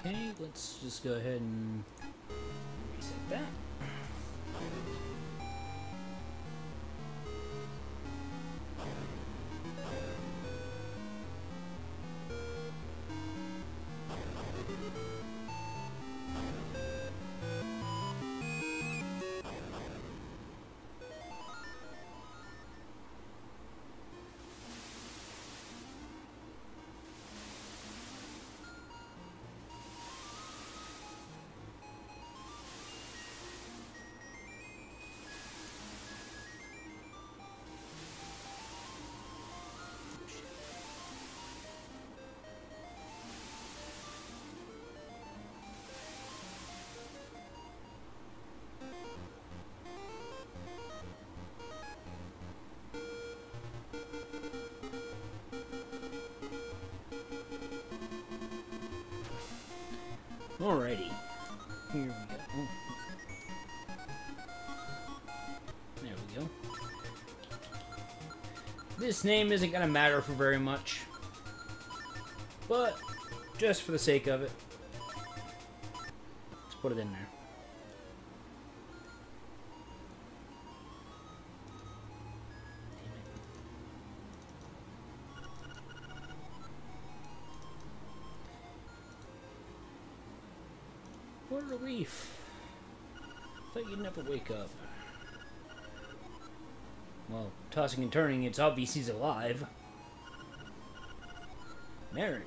Okay, let's just go ahead and Alrighty. Here we go. There we go. This name isn't going to matter for very much. But, just for the sake of it, let's put it in there. Up. Well, tossing and turning, it's obvious he's alive. Marin.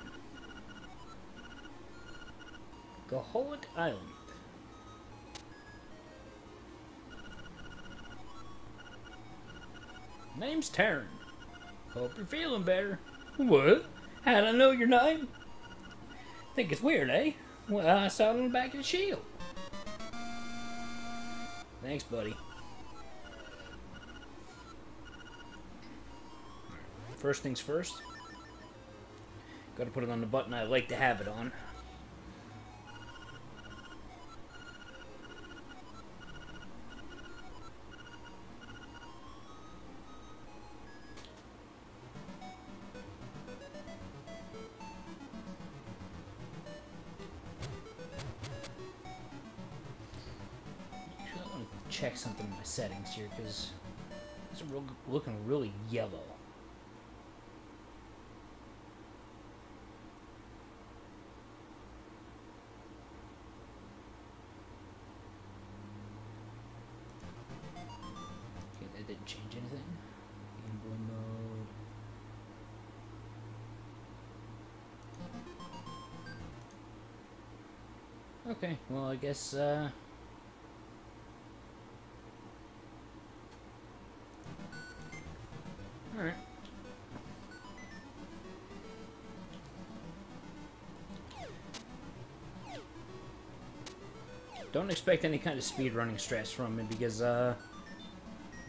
Koholint Island. Name's Tarin. Hope you're feeling better. What? How'd I know your name? Think it's weird, eh? Well, I saw it on the back of the shield. Thanks, buddy. First things first. Gotta put it on the button I like to have it on. Because it's looking really yellow. Okay, that didn't change anything. Game mode. Okay, well, I guess, uh... Don't expect any kind of speedrunning stress from me because, uh...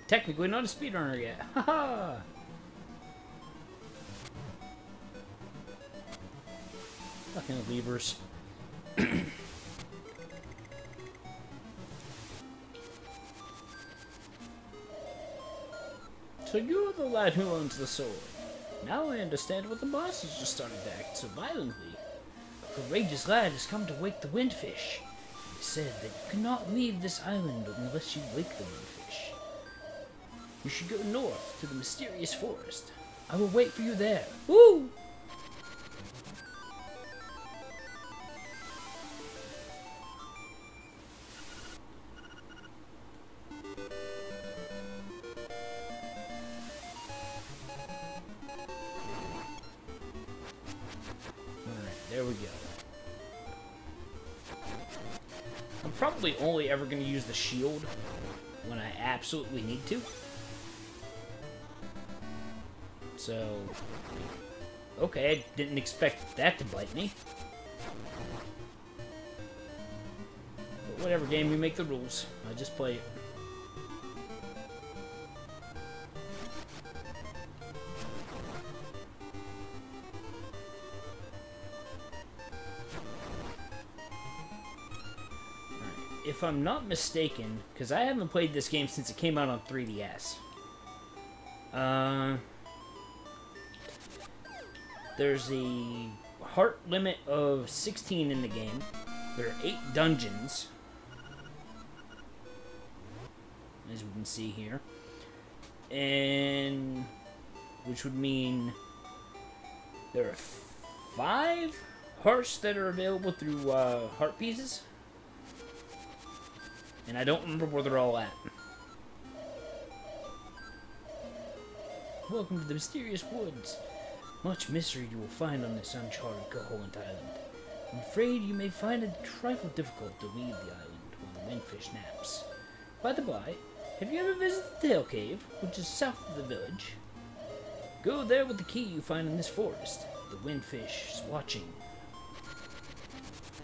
Technically not a speedrunner yet. Haha! Fucking levers. So you're the lad who owns the sword. Now I understand what the monsters just started to act so violently. A courageous lad has come to wake the windfish. Said that you cannot leave this island unless you wake the moonfish. You should go north to the mysterious forest. I will wait for you there. Woo! Probably only ever going to use the shield when I absolutely need to. So, okay, I didn't expect that to bite me. But whatever game, we make the rules. I just play it. I'm not mistaken, because I haven't played this game since it came out on 3DS. Uh, there's a heart limit of 16 in the game. There are eight dungeons, as we can see here, and which would mean there are five hearts that are available through uh, heart pieces, and I don't remember where they're all at. Welcome to the mysterious woods. Much mystery you will find on this uncharted Koholint Island. I'm afraid you may find it a trifle difficult to leave the island while the windfish naps. By the by, have you ever visited the Tail Cave, which is south of the village? Go there with the key you find in this forest. The windfish is watching.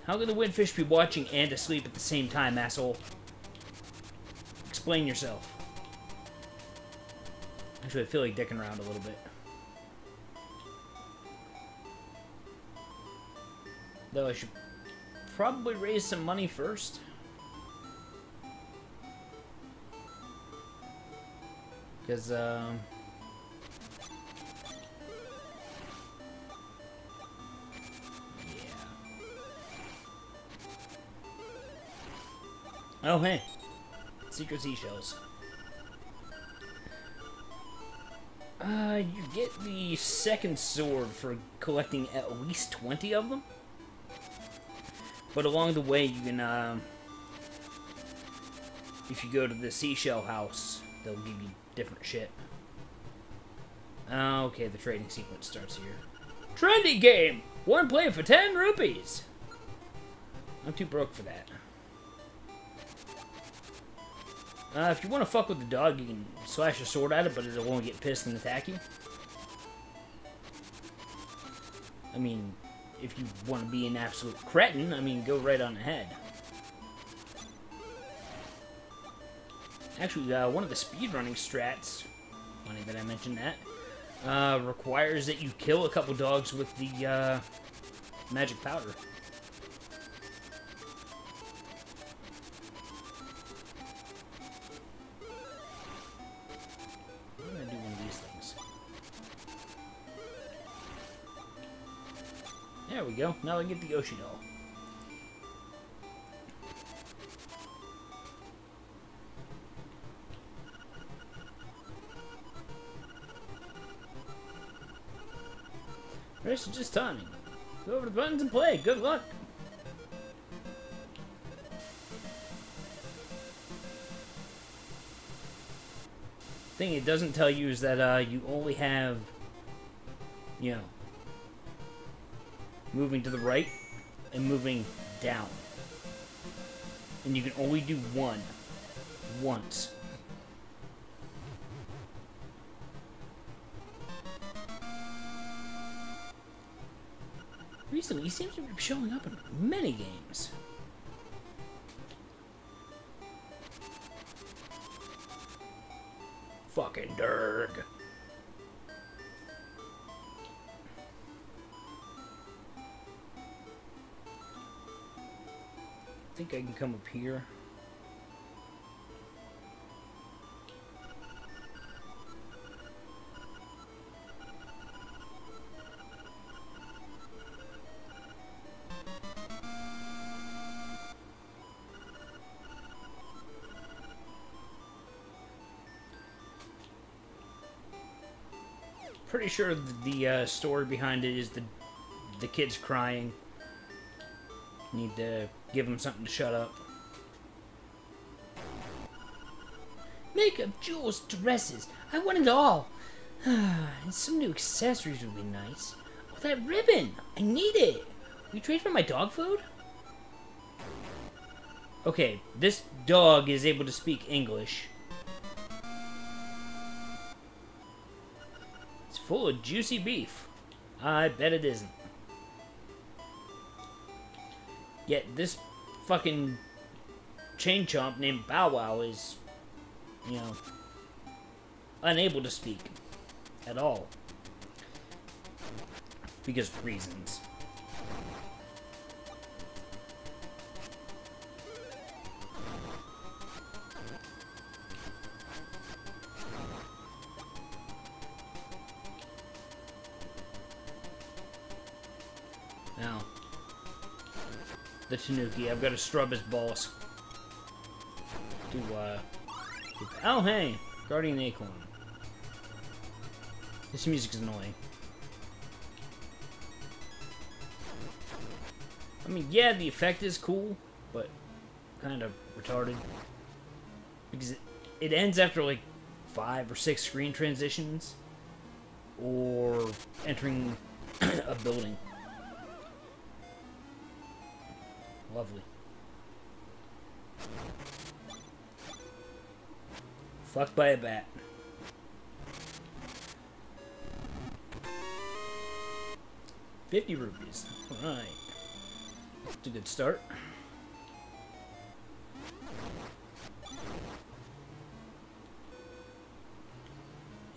How can the windfish be watching and asleep at the same time, asshole? Explain yourself. Actually, I feel like dicking around a little bit. Though I should probably raise some money first. Because, um... Yeah. Oh, hey. Secret seashells. Uh, you get the second sword for collecting at least 20 of them. But along the way, you can, uh, if you go to the seashell house, they'll give you different shit. Uh, okay, the trading sequence starts here. Trendy game! One play for 10 rupees! I'm too broke for that. Uh, if you want to fuck with the dog, you can slash a sword at it, but it won't get pissed and attack you. I mean, if you want to be an absolute cretin, I mean, go right on ahead. Actually, uh, one of the speedrunning strats, funny that I mentioned that, uh, requires that you kill a couple dogs with the uh, magic powder. We go. Now I get the Yoshi doll. Rest is just timing. Go over the buttons and play. Good luck. Thing it doesn't tell you is that uh, you only have, you know, moving to the right and moving down. And you can only do one once. Recently, he seems to be showing up in many games. Think I can come up here. Pretty sure the, uh, story behind it is the the kids crying. Need to give him something to shut up. Makeup, jewels, dresses. I want it all. and some new accessories would be nice. Oh, that ribbon! I need it! You trade for my dog food? Okay, this dog is able to speak English. It's full of juicy beef. I bet it isn't. Yet this fucking chain chomp named Bow Wow is, you know, unable to speak at all. Because reasons. Tanuki. I've got to scrub his balls. To, uh... Oh, hey! Guardian Acorn. This music is annoying. I mean, yeah, the effect is cool, but kind of retarded. Because it, it ends after like five or six screen transitions or entering a building. Lovely. Fucked by a bat. Fifty rupees. Alright. That's a good start.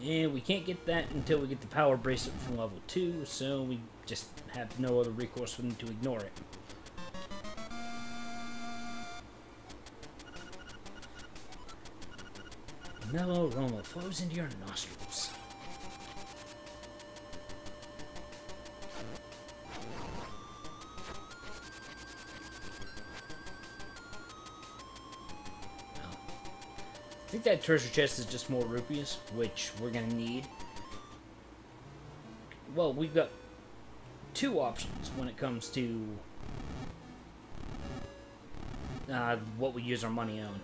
And we can't get that until we get the power bracelet from level 2, so we just have no other recourse than to ignore it. Mellow aroma flows into your nostrils. I think that treasure chest is just more rupees, which we're going to need. Well, we've got two options when it comes to uh, what we use our money on.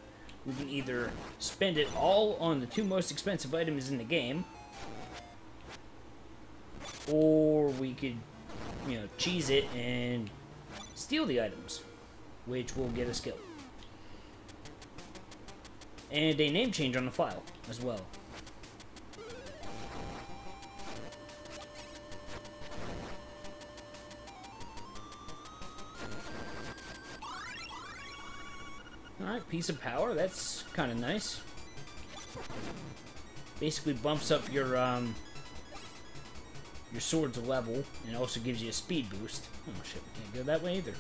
We can either spend it all on the two most expensive items in the game, or we could, you know, cheese it and steal the items, which will get us killed. And a name change on the file as well. Alright, piece of power. That's kind of nice. Basically bumps up your, um, your sword's level, and also gives you a speed boost. Oh shit, we can't go that way either.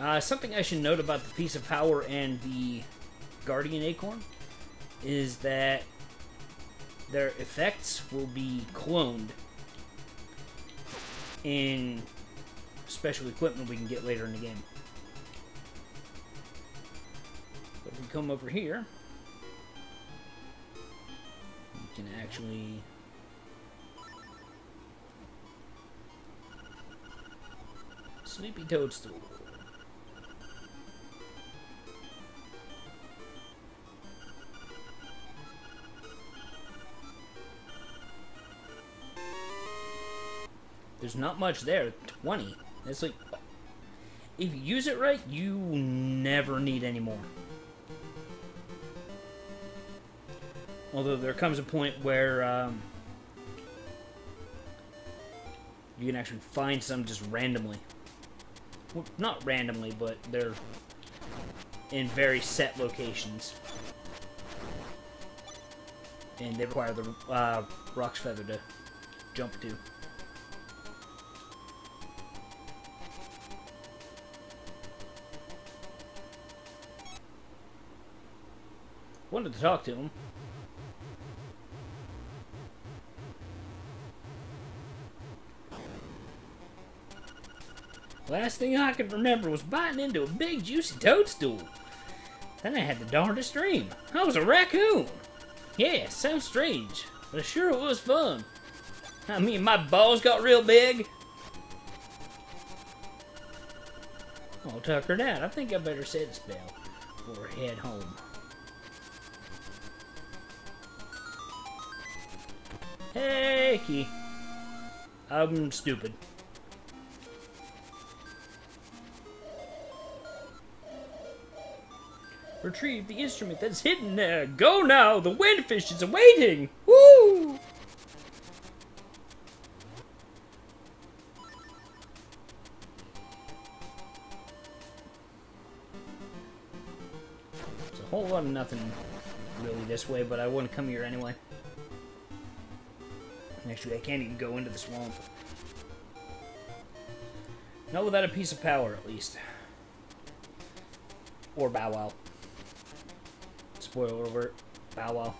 Uh, something I should note about the piece of power and the Guardian Acorn is that their effects will be cloned in special equipment we can get later in the game. But if we come over here, we can actually Sleepy Toadstool. There's not much there. 20. It's like, if you use it right, you never need any more. Although there comes a point where um, you can actually find some just randomly. Well, not randomly, but they're in very set locations. And they require the uh, Roc's Feather to jump to. Wanted to talk to him. Last thing I could remember was biting into a big juicy toadstool. Then I had the darndest dream. I was a raccoon. Yeah, sounds strange, but sure it was fun. I mean, my balls got real big. Oh, I'll tuck her down. I think I better set a spell before I head home. Hey, Key. I'm stupid. Retrieve the instrument that's hidden there. Go now! The windfish is awaiting! Woo! It's a whole lot of nothing really this way, but I wouldn't come here anyway. Actually. I can't even go into the swamp. Not without a piece of power, at least. Or Bow Wow. Spoiler alert, Bow Wow.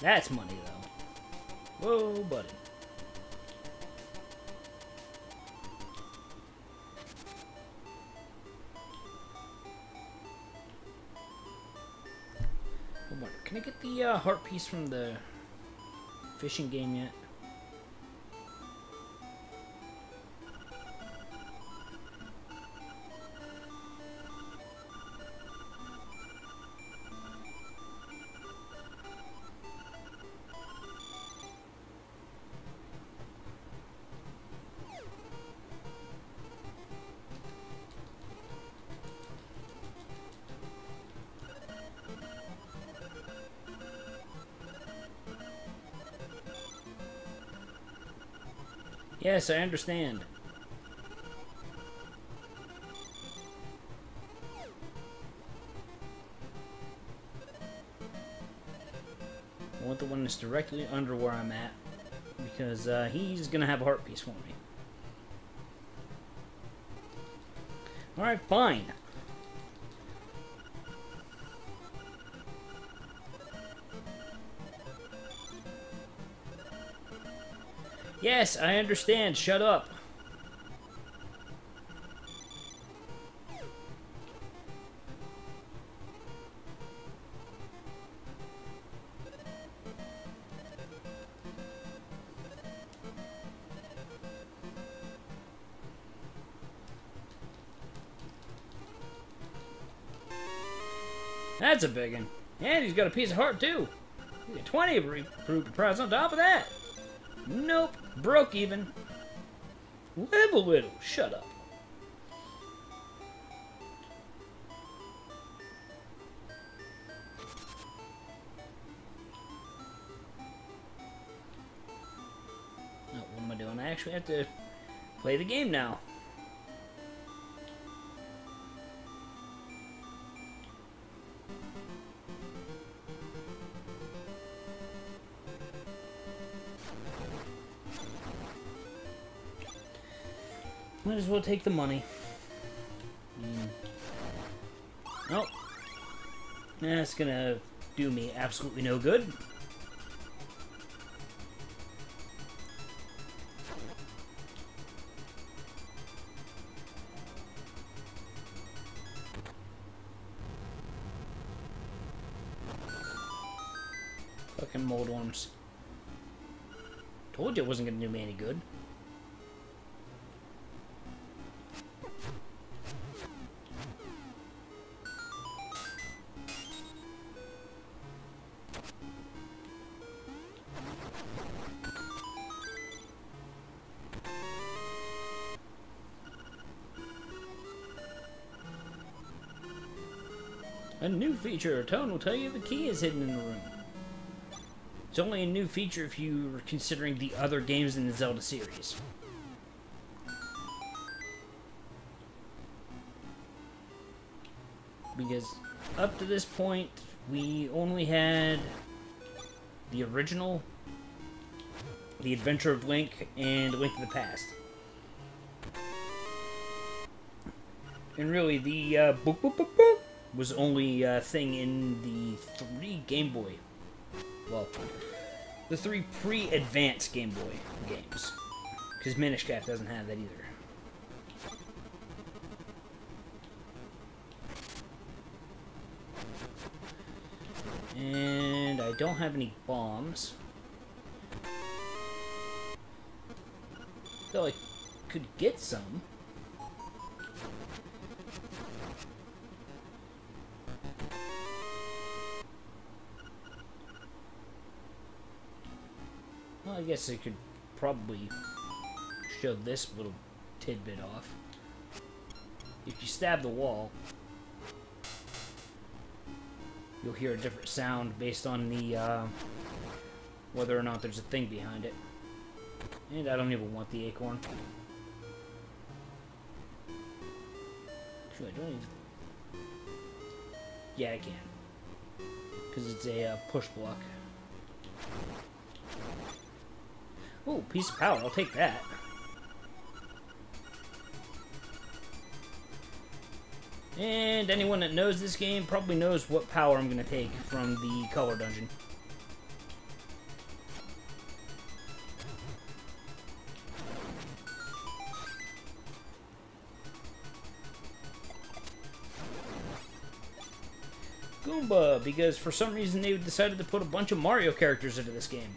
That's money, though. Whoa, buddy. The uh, heart piece from the fishing game yet? Yes, I understand. I want the one that's directly under where I'm at, because uh, he's to have a heart piece for me. Alright, fine. Yes, I understand. Shut up. That's a big one. And he's got a piece of heart, too. You get 20 approved prize on top of that. Nope. Broke even. Live a little. Shut up. Oh, what am I doing? I actually have to play the game now. As well take the money. Mm. Oh. That's gonna do me absolutely no good. Fucking mold worms. Told you it wasn't gonna do me any good. Feature. A tone will tell you the key is hidden in the room. It's only a new feature if you are considering the other games in the Zelda series. Because up to this point, we only had the original, The Adventure of Link, and Link to the Past. And really, the uh, boop, boop, boop, was only a thing in the three Game Boy. Well, the three pre-advanced Game Boy games. Because Minish Cap doesn't have that either. And I don't have any bombs. Though I could get some. Guess I could probably show this little tidbit off. If you stab the wall, you'll hear a different sound based on the uh, whether or not there's a thing behind it. And I don't even want the acorn. Actually, I don't even... Yeah, I can. Because it's a uh, push block. Ooh, piece of power. I'll take that. And anyone that knows this game probably knows what power I'm going to take from the color dungeon. Goomba, because for some reason they decided to put a bunch of Mario characters into this game.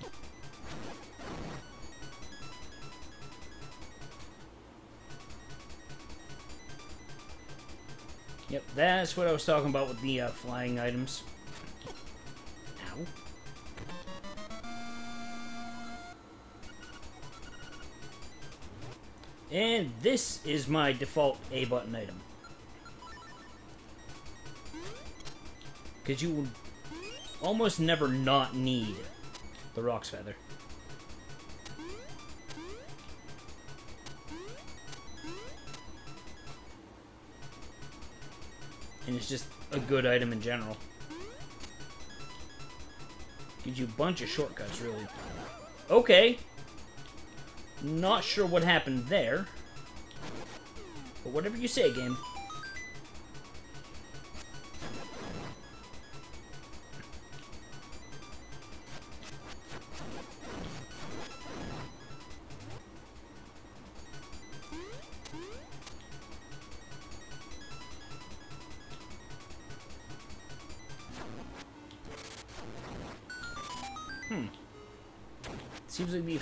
That's what I was talking about with the uh, flying items. Ow. And this is my default A button item. Because you will almost never not need the Roc's Feather. It's just a good item in general. Gives you a bunch of shortcuts, really. Okay. Not sure what happened there. But whatever you say, game.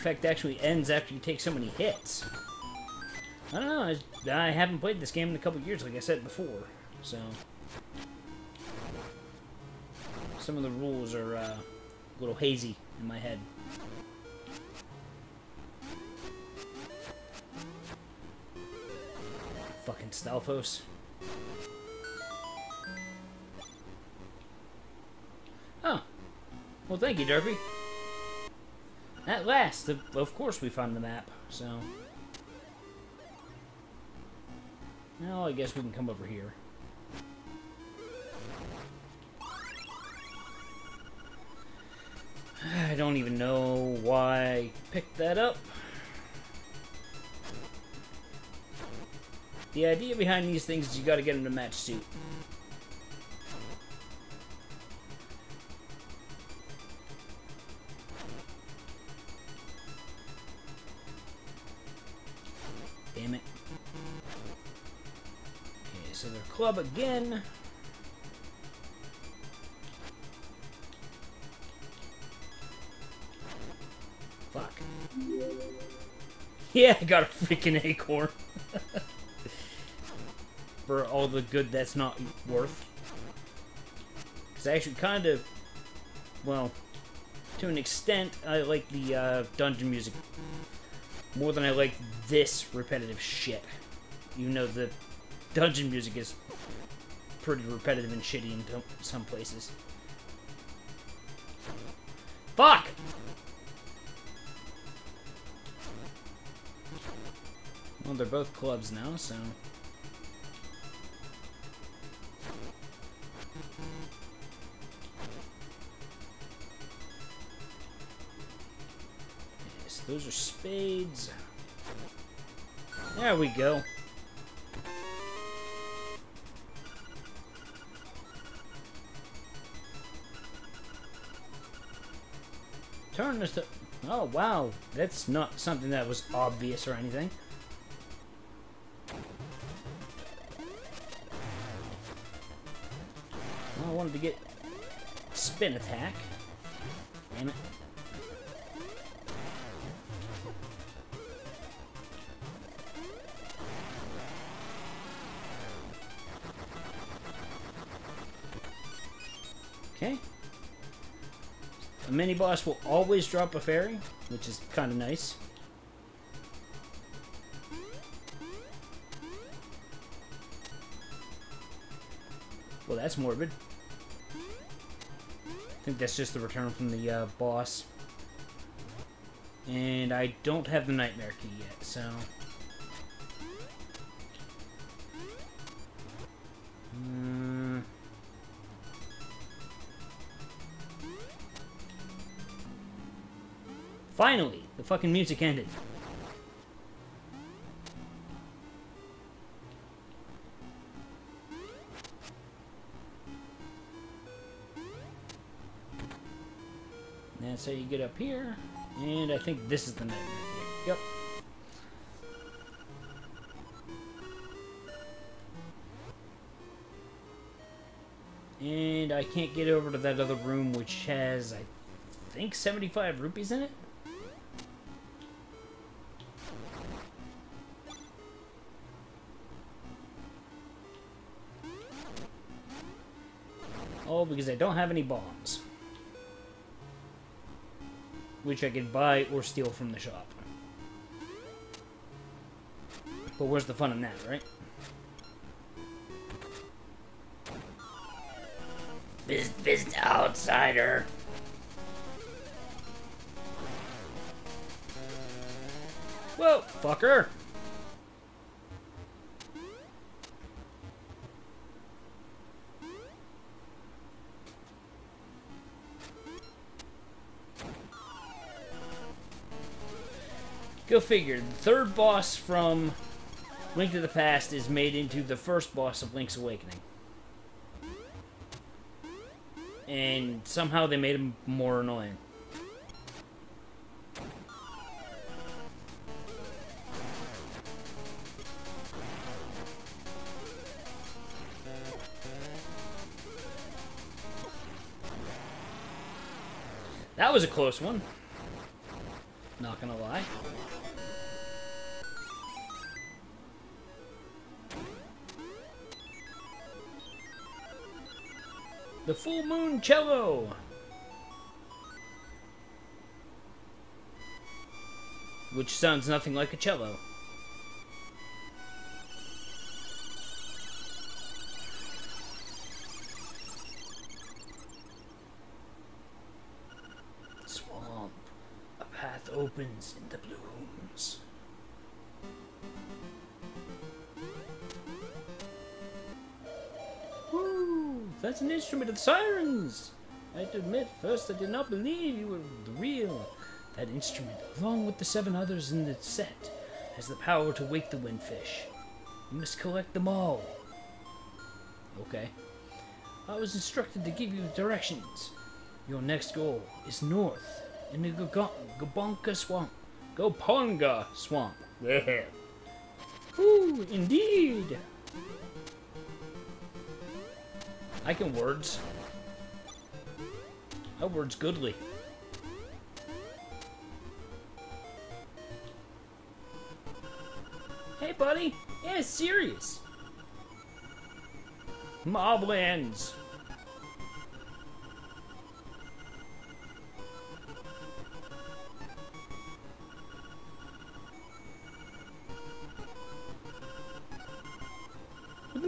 Effect actually ends after you take so many hits. I don't know. I, I haven't played this game in a couple years, like I said before. So some of the rules are uh, a little hazy in my head. Fucking Stalfos. Oh. Well, thank you, Derpy. At last, of, course we found the map, so... Now I guess we can come over here. I don't even know why I picked that up. The idea behind these things is you gotta get them to match suit. Again. Fuck. Yeah, I got a freaking acorn. For all the good that's not worth. Because I actually kind of, well, to an extent, I like the uh, dungeon music more than I like this repetitive shit. Even though the dungeon music is pretty repetitive and shitty in some places. Fuck! Well, they're both clubs now, so... Yes, those are spades. There we go. This to... Oh, wow. That's not something that was obvious or anything. I wanted to get spin attack. Damn it. Okay. A mini boss will always drop a fairy, which is kind of nice. Well, that's morbid. I think that's just the return from the uh, boss. And I don't have the nightmare key yet, so... Finally, the fucking music ended. That's how you get up here. And I think this is the key. Yep. And I can't get over to that other room, which has, I think, 75 rupees in it. Because I don't have any bombs. Which I could buy or steal from the shop. But where's the fun in that, right? Biz, biz outsider. Whoa, fucker! Go figure. The third boss from Link to the Past is made into the first boss of Link's Awakening. And somehow they made him more annoying. That was a close one. Not gonna lie. The Full Moon Cello! Which sounds nothing like a cello. Swamp. A path opens in the instrument of sirens! I to admit, first I did not believe you were the real. That instrument, along with the seven others in the set, has the power to wake the windfish. You must collect them all. Okay. I was instructed to give you directions. Your next goal is north, in the Gobonka Swamp. Goponga Swamp. Yeah. Ooh, indeed. I can words. My word's goodly. Hey, buddy. Yeah, serious. Moblands.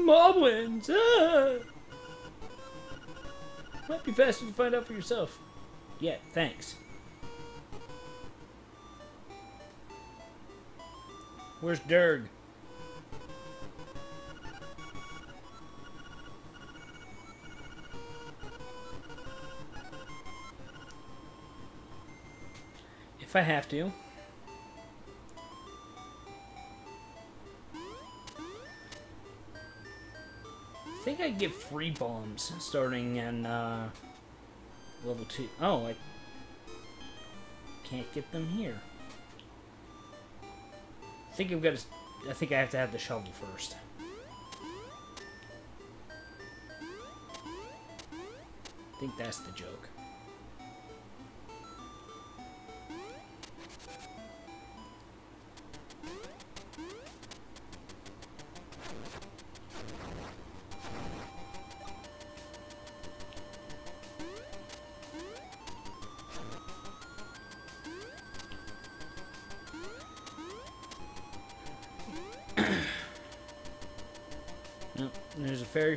Moblins! Ah! Might be faster to find out for yourself. Yeah, thanks. Where's Durg? If I have to. Get free bombs starting in uh, level 2. Oh, I can't get them here. I think I've got to, I think I have to have the shovel first. I think that's the joke.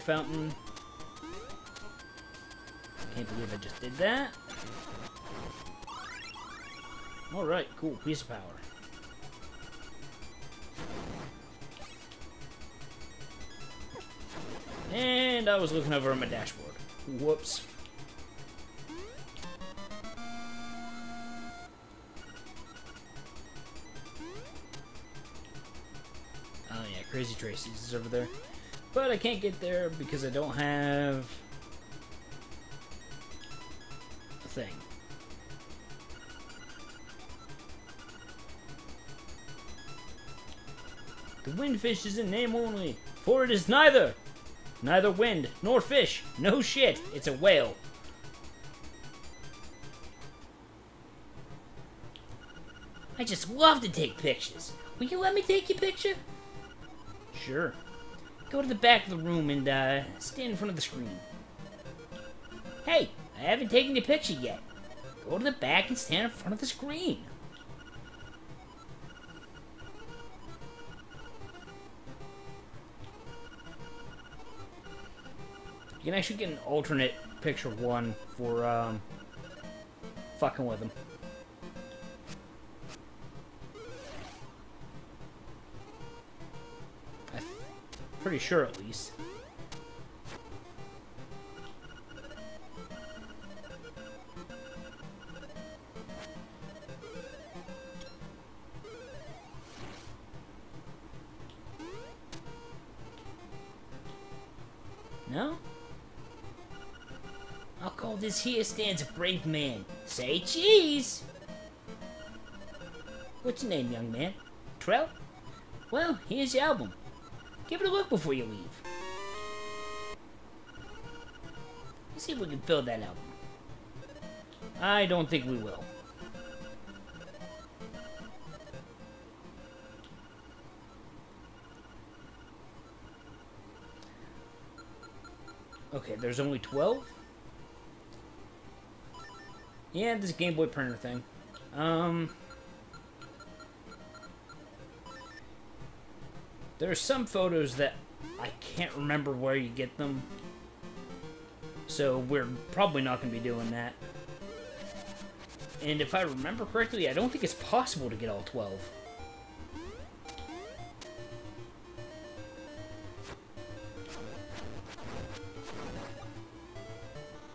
Fountain. Can't believe I just did that. Alright, cool. Piece of power. And I was looking over at my dashboard. Whoops. Oh yeah, Crazy Tracy's is over there. But I can't get there because I don't have a thing. The windfish is in name only, for it is neither neither wind nor fish. No shit, it's a whale. I just love to take pictures. Will you let me take your picture? Sure. Go to the back of the room and uh, stand in front of the screen. Hey, I haven't taken your picture yet. Go to the back and stand in front of the screen. You can actually get an alternate picture one for um, fucking with them. Pretty sure, at least. No? I'll call this here stands a brave man. Say cheese! What's your name, young man? Trell? Well, here's your album. Give it a look before you leave. Let's see if we can fill that album. I don't think we will. Okay, there's only 12? Yeah, this Game Boy printer thing. Um... There are some photos that I can't remember where you get them. So we're probably not going to be doing that. And if I remember correctly, I don't think it's possible to get all 12.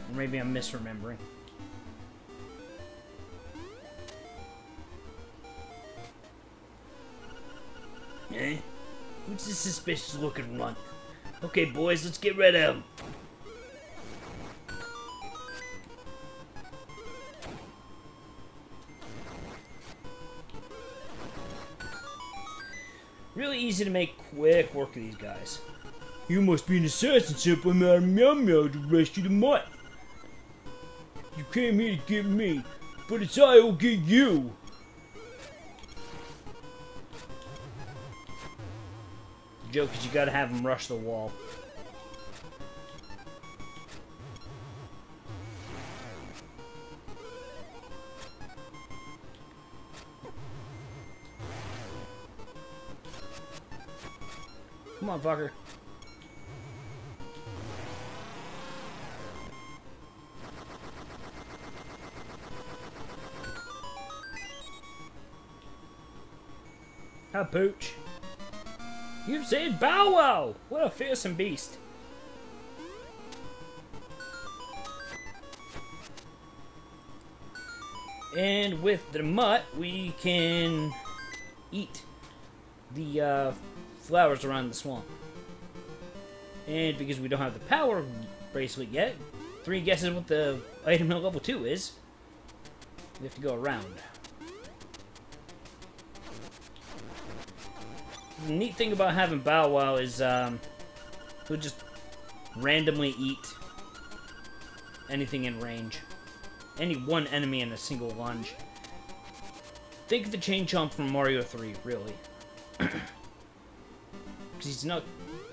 Or maybe I'm misremembering. Eh? Who's this suspicious looking one? Okay, boys, let's get rid of him. Really easy to make quick work of these guys. You must be an assassin sent by Madame Meow Meow to rescue the mutt. You came here to get me, but it's I who'll get you. Joke is you gotta have him rush the wall. Come on, fucker. Hi, Pooch. You've seen Bow Wow! What a fearsome beast. And with the mutt, we can eat the uh, flowers around the swamp. And because we don't have the power bracelet yet, three guesses what the item at level 2 is. We have to go around. Neat thing about having Bow Wow is um, he'll just randomly eat anything in range. Any one enemy in a single lunge. Think of the Chain Chomp from Mario 3, really. Because he's not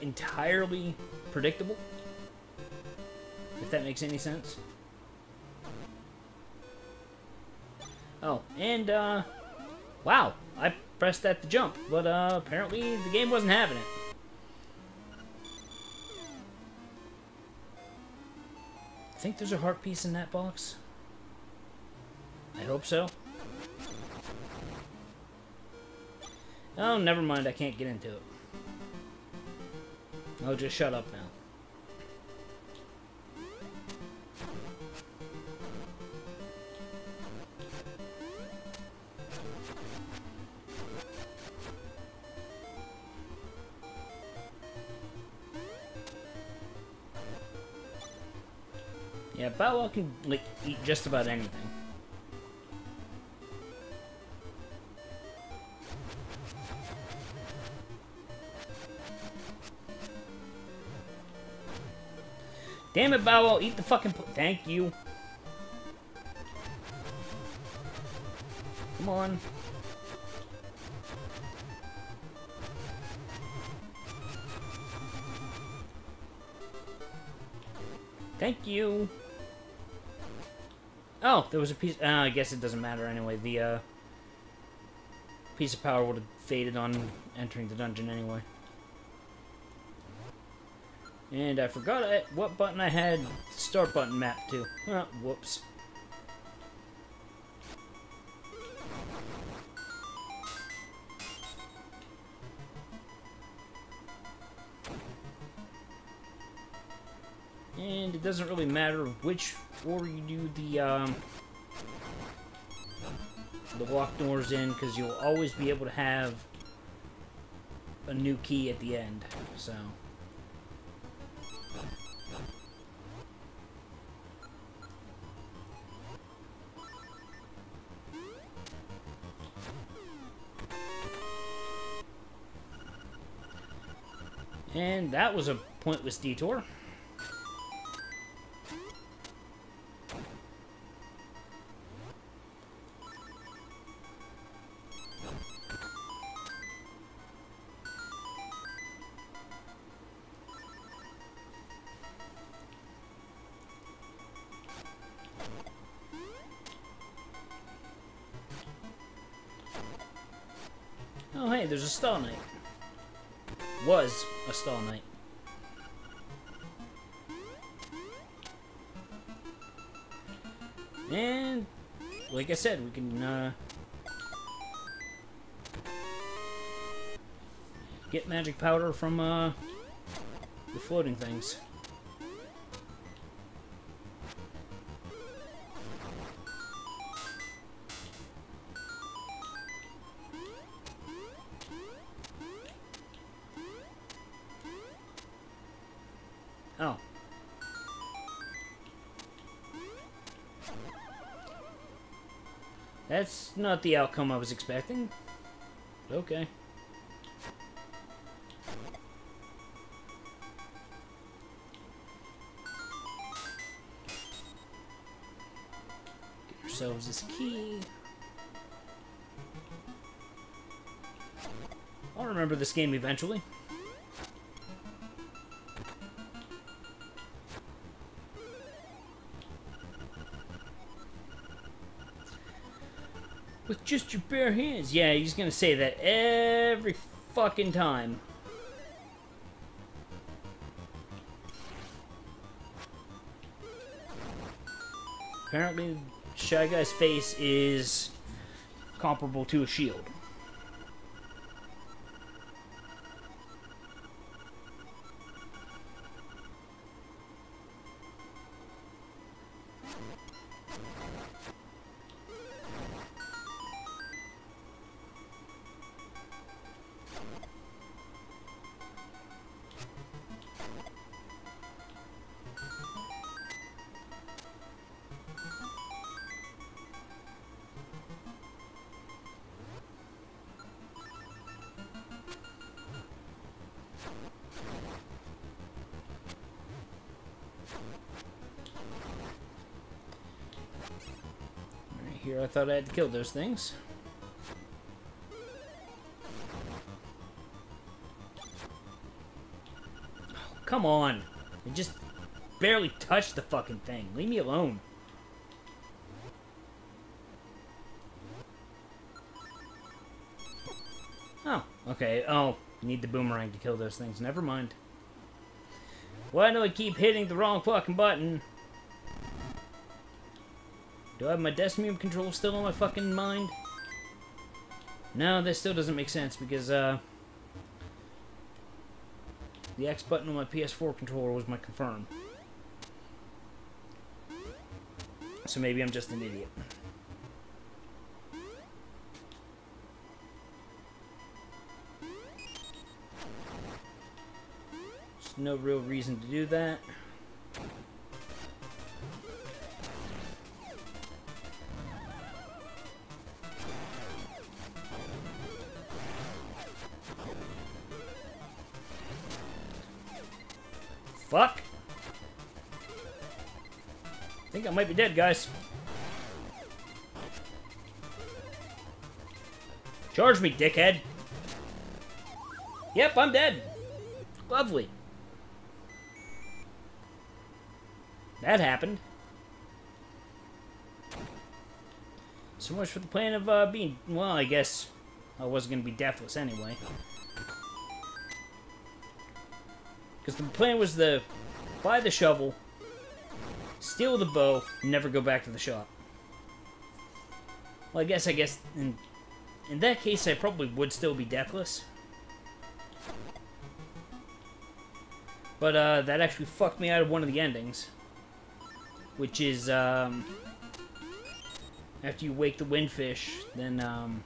entirely predictable. If that makes any sense. Oh, and, uh... Wow, I pressed that to jump, but, uh, apparently the game wasn't having it. I think there's a heart piece in that box. I hope so. Oh, never mind, I can't get into it. I'll just shut up now. Wow can like eat just about anything. Damn it, Wow, eat the fucking... Thank you. Come on. Thank you. Oh, there was a piece... Uh, I guess it doesn't matter anyway. The uh, piece of power would have faded on entering the dungeon anyway. And I forgot what button I had start button mapped to. Whoops. And it doesn't really matter which order you do the, um, the lock doors in, because you'll always be able to have a new key at the end, so... And that was a pointless detour. Can, uh, get magic powder from, uh, the floating things. Not the outcome I was expecting. Okay. Get yourselves this key. I'll remember this game eventually. Just your bare hands. Yeah, he's gonna say that every fucking time. Apparently, Shy Guy's face is comparable to a shield. Thought I had to kill those things. Oh, come on. I just barely touched the fucking thing. Leave me alone. Oh, okay. Oh, need the boomerang to kill those things. Never mind. Why do I keep hitting the wrong fucking button? Do I have my DeSmuME control still on my fucking mind? No, this still doesn't make sense because, uh... The X button on my PS4 controller was my confirm. So maybe I'm just an idiot. There's no real reason to do that. Dead, guys. Charge me, dickhead. Yep, I'm dead. Lovely. That happened. So much for the plan of uh, being... Well, I guess I wasn't going to be deathless anyway. Because the plan was to buy the shovel, steal the bow, never go back to the shop. Well, I guess, I guess, in, in that case, I probably would still be deathless. But, uh, that actually fucked me out of one of the endings. Which is, um... After you wake the windfish, then, um...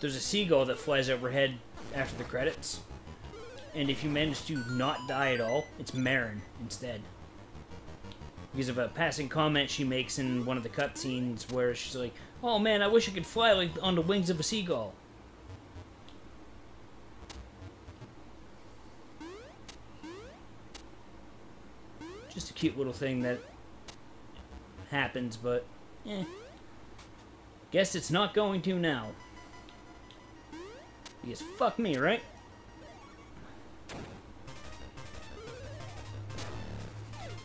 There's a seagull that flies overhead after the credits. And if you manage to not die at all, it's Marin instead. Because of a passing comment she makes in one of the cutscenes where she's like, Oh man, I wish I could fly like on the wings of a seagull. Just a cute little thing that happens, but eh. Guess it's not going to now. Because fuck me, right?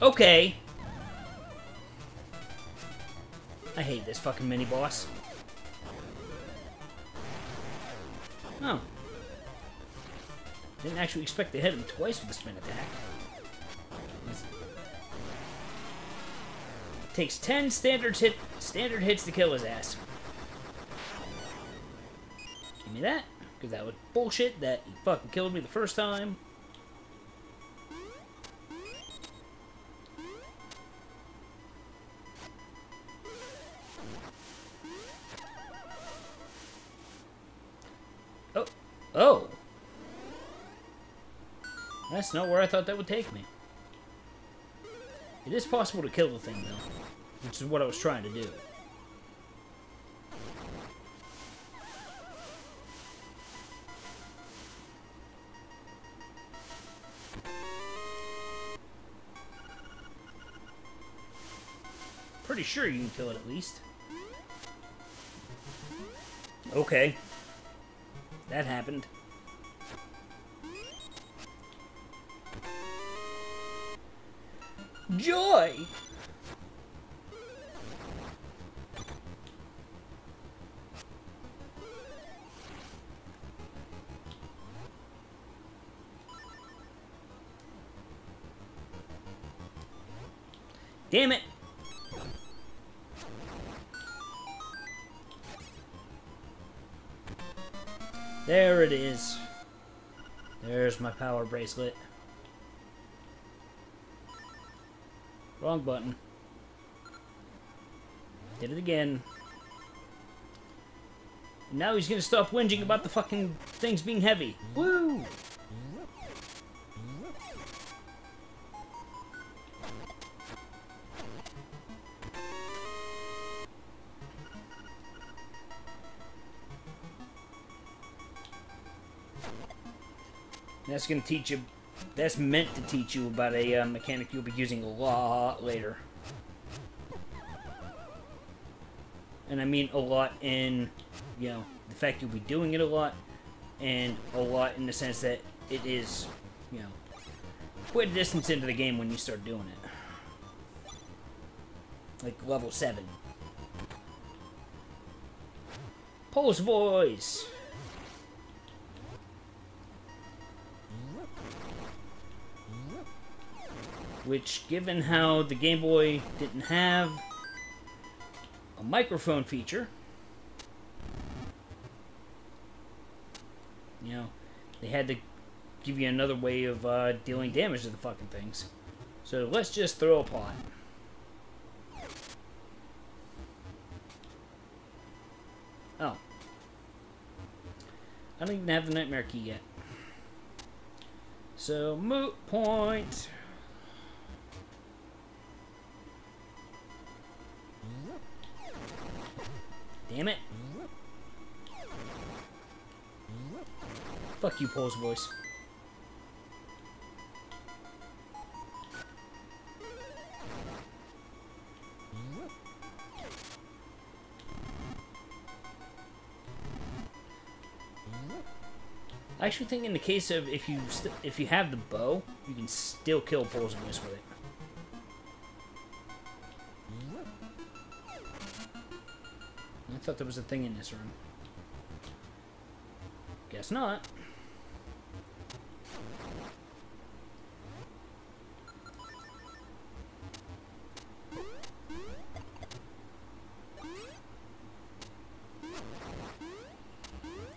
Okay. I hate this fucking mini-boss. Oh. Didn't actually expect to hit him twice with the spin attack. Takes 10 standard hit standard hits to kill his ass. Give me that, because that was bullshit that he fucking killed me the first time. That's not where I thought that would take me. It is possible to kill the thing, though. Which is what I was trying to do. Pretty sure you can kill it at least. Okay. That happened. Joy! Damn it! There it is. There's my power bracelet. Wrong button. Did it again. And now he's gonna stop whinging about the fucking things being heavy. Woo! That's going to teach you... That's meant to teach you about a uh, mechanic you'll be using a lot later. And I mean a lot in, you know, the fact you'll be doing it a lot, and a lot in the sense that it is, you know, quite a distance into the game when you start doing it. Like level 7. Pols Voice! Which given how the Game Boy didn't have a microphone feature, you know, they had to give you another way of uh, dealing damage to the fucking things. So let's just throw a pot. Oh. I don't even have the nightmare key yet. So, moot point. Damn it. Fuck you, Pols Voice. I actually think in the case of if you if you have the bow, you can still kill Pols Voice with it. Thought there was a thing in this room. Guess not.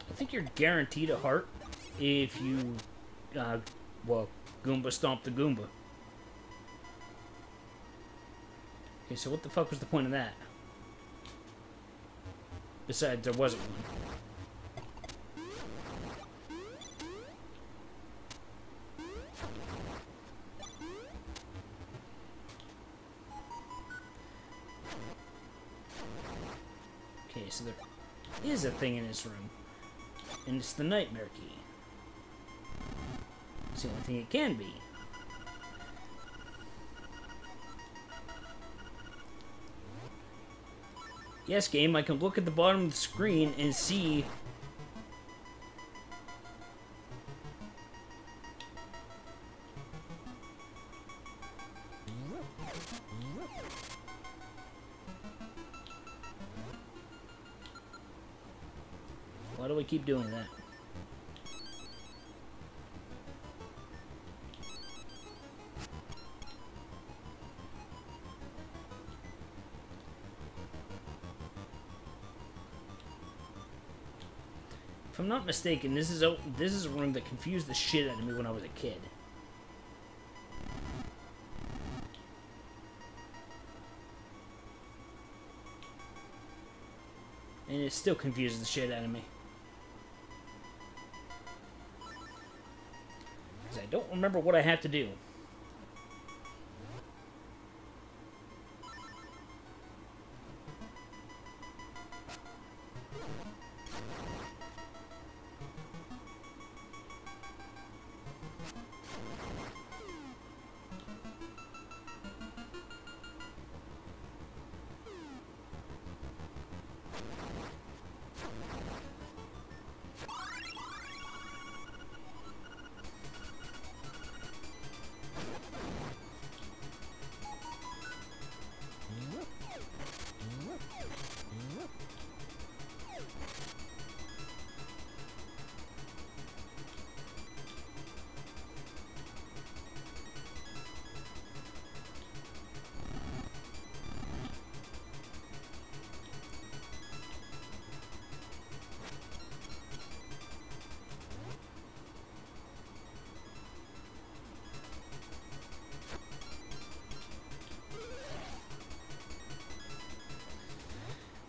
I think you're guaranteed a heart if you, uh, well, Goomba stomp the Goomba. Okay, so what the fuck was the point of that? Besides, there wasn't one. Okay, so there is a thing in this room. And it's the nightmare key. It's the only thing it can be. Yes, game, I can look at the bottom of the screen and see Why do I keep doing that? I'm not mistaken, this is a this is a room that confused the shit out of me when I was a kid. And it still confuses the shit out of me. 'Cause I don't remember what I have to do.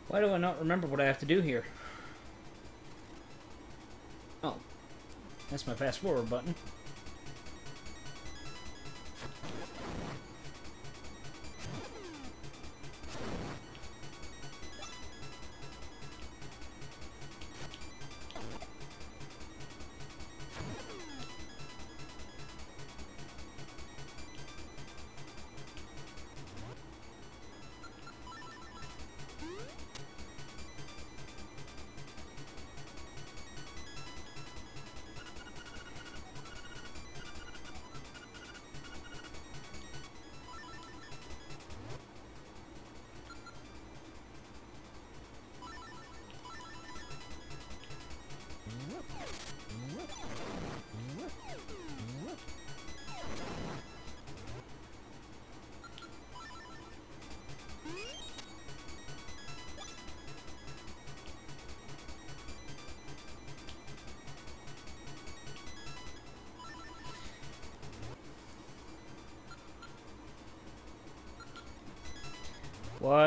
Why do I not remember what I have to do here? Oh. That's my fast forward button.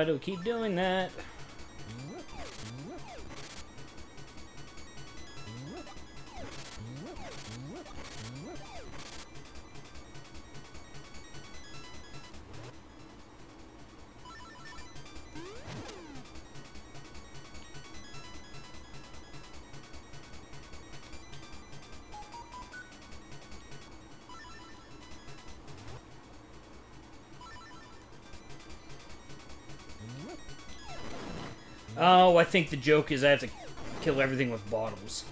We keep doing that? Oh, I think the joke is I have to kill everything with bottles.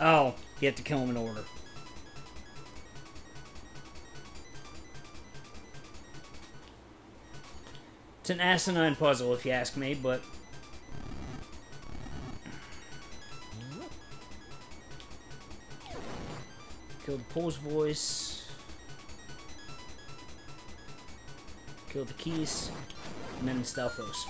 Oh, you have to kill him in order. It's an asinine puzzle, if you ask me, but... Kill the Pols Voice. Kill the Keese. And then Stalfos.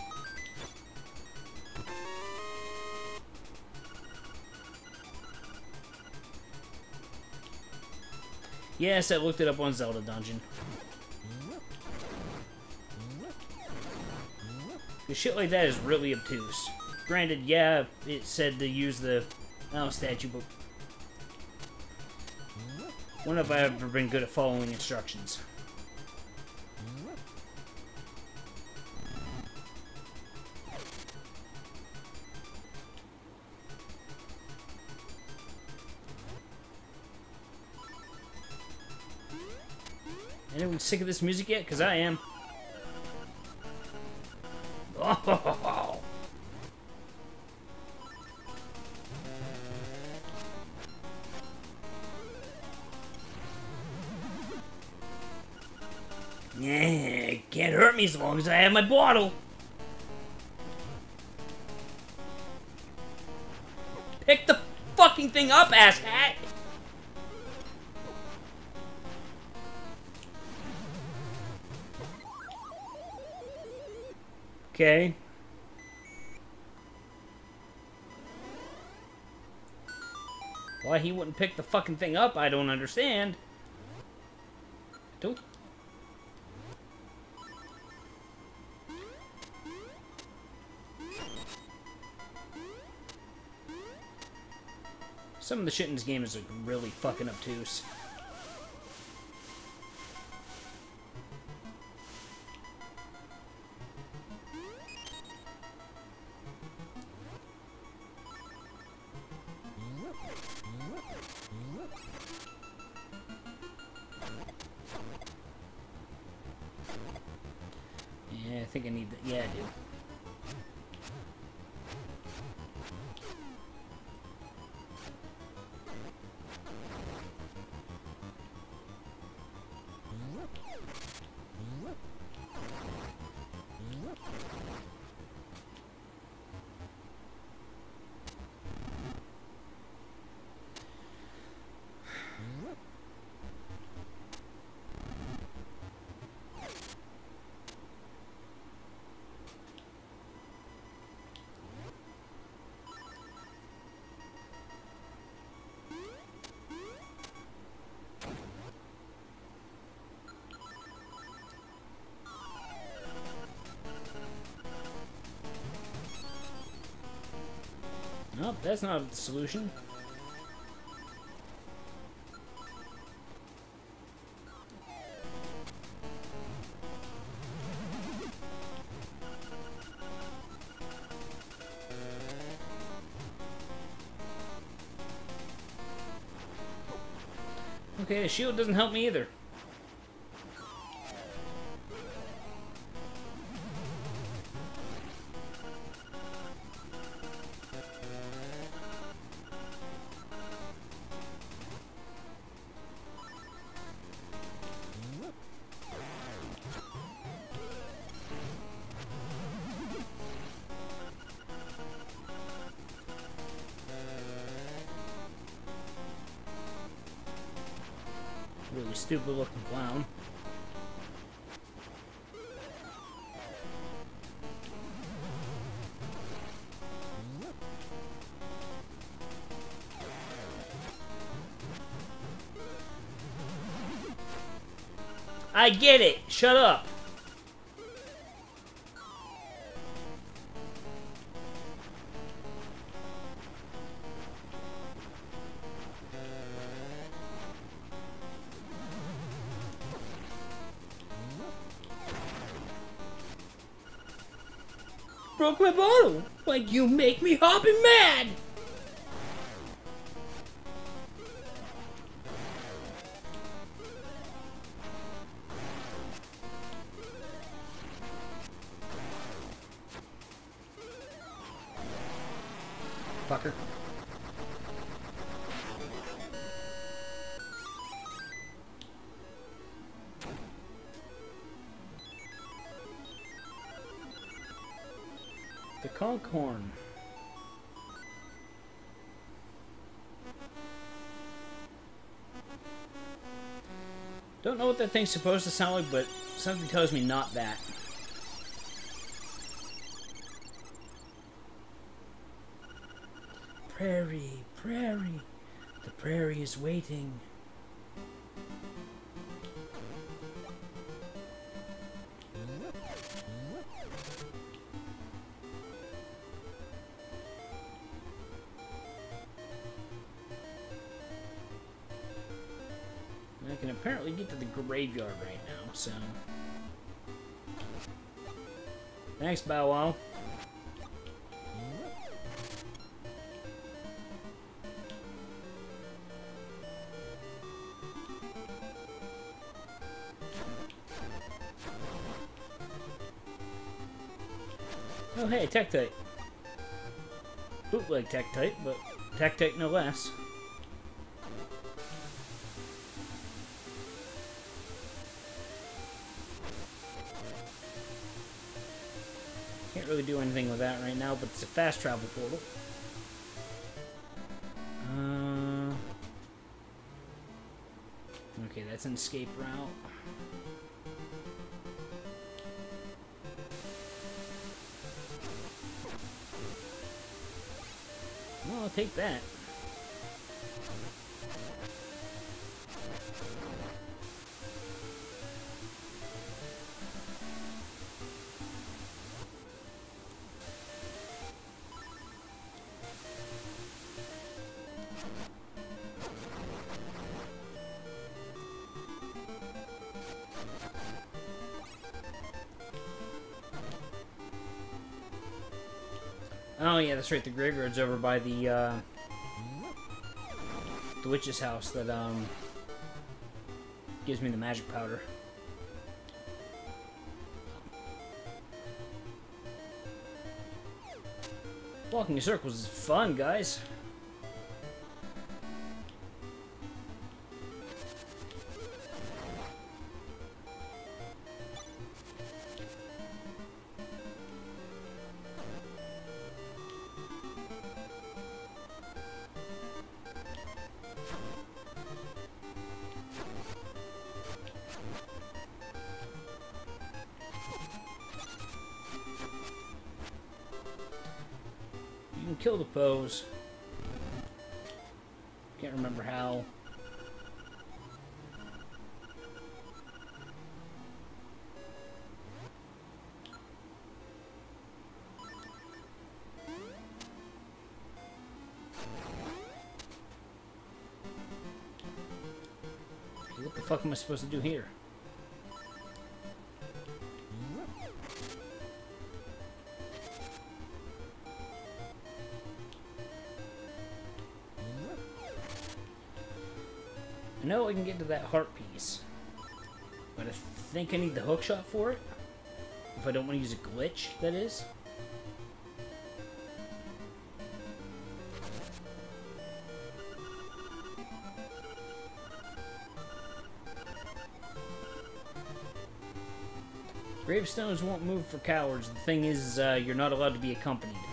Yes, I looked it up on Zelda Dungeon. The shit like that is really obtuse. Granted, yeah, it said to use the oh, statue, but when have I ever been good at following instructions? Sick of this music yet? Because I am. Oh. Yeah, can't hurt me as long as I have my bottle. Pick the fucking thing up, asshat! Okay. Why he wouldn't pick the fucking thing up, I don't understand. Don't... Some of the shit in this game is like, really fucking obtuse. That's not the solution. Okay, the shield doesn't help me either. Stupid looking clown. I get it. Shut up. You make me hopping mad. What that thing's supposed to sound like, but something tells me not that. Prairie, prairie, the prairie is waiting. Graveyard right now, so. Thanks, Bow Wow. Oh, hey, Tektite. Bootleg Tektite, but Tektite no less. Do anything with that right now, but it's a fast travel portal. Uh, okay, that's an escape route. Well, I'll take that. Graveyard's over by the uh, the witch's house that um gives me the magic powder. Walking in circles is fun, guys. Kill the foes. Can't remember how. What the fuck am I supposed to do here? Get to that heart piece. But I think I need the hook shot for it. If I don't want to use a glitch, that is. Gravestones won't move for cowards. The thing is, uh, you're not allowed to be accompanied.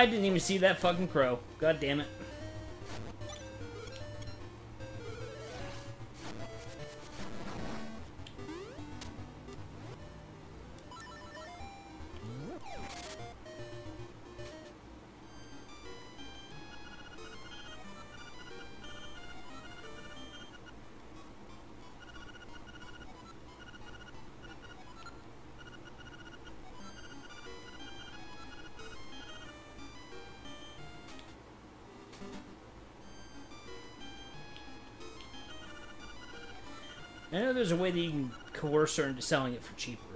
I didn't even see that fucking crow. God damn it. There's a way that you can coerce her into selling it for cheaper.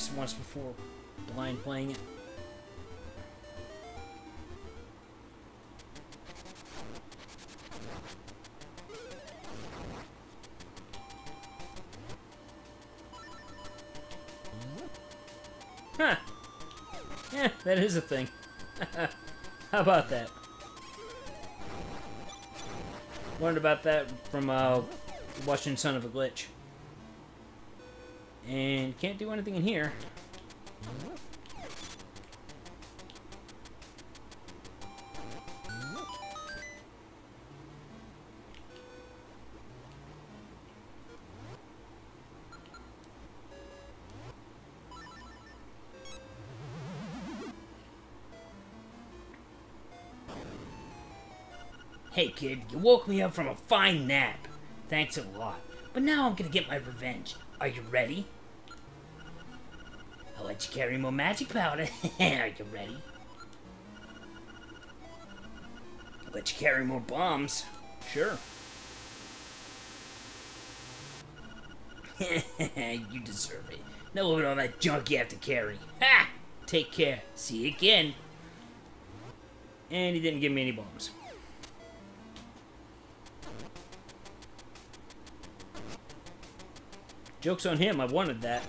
Least once before blind playing it. Huh. Yeah, that is a thing. How about that? Learned about that from uh, watching Son of a Glitch. And can't do anything in here. Hey kid, you woke me up from a fine nap. Thanks a lot. But now I'm gonna get my revenge. Are you ready? You carry more magic powder. Are you ready? I'll let you carry more bombs. Sure. you deserve it. No at all that junk you have to carry. Ha! Take care. See you again. And he didn't give me any bombs. Joke's on him, I wanted that.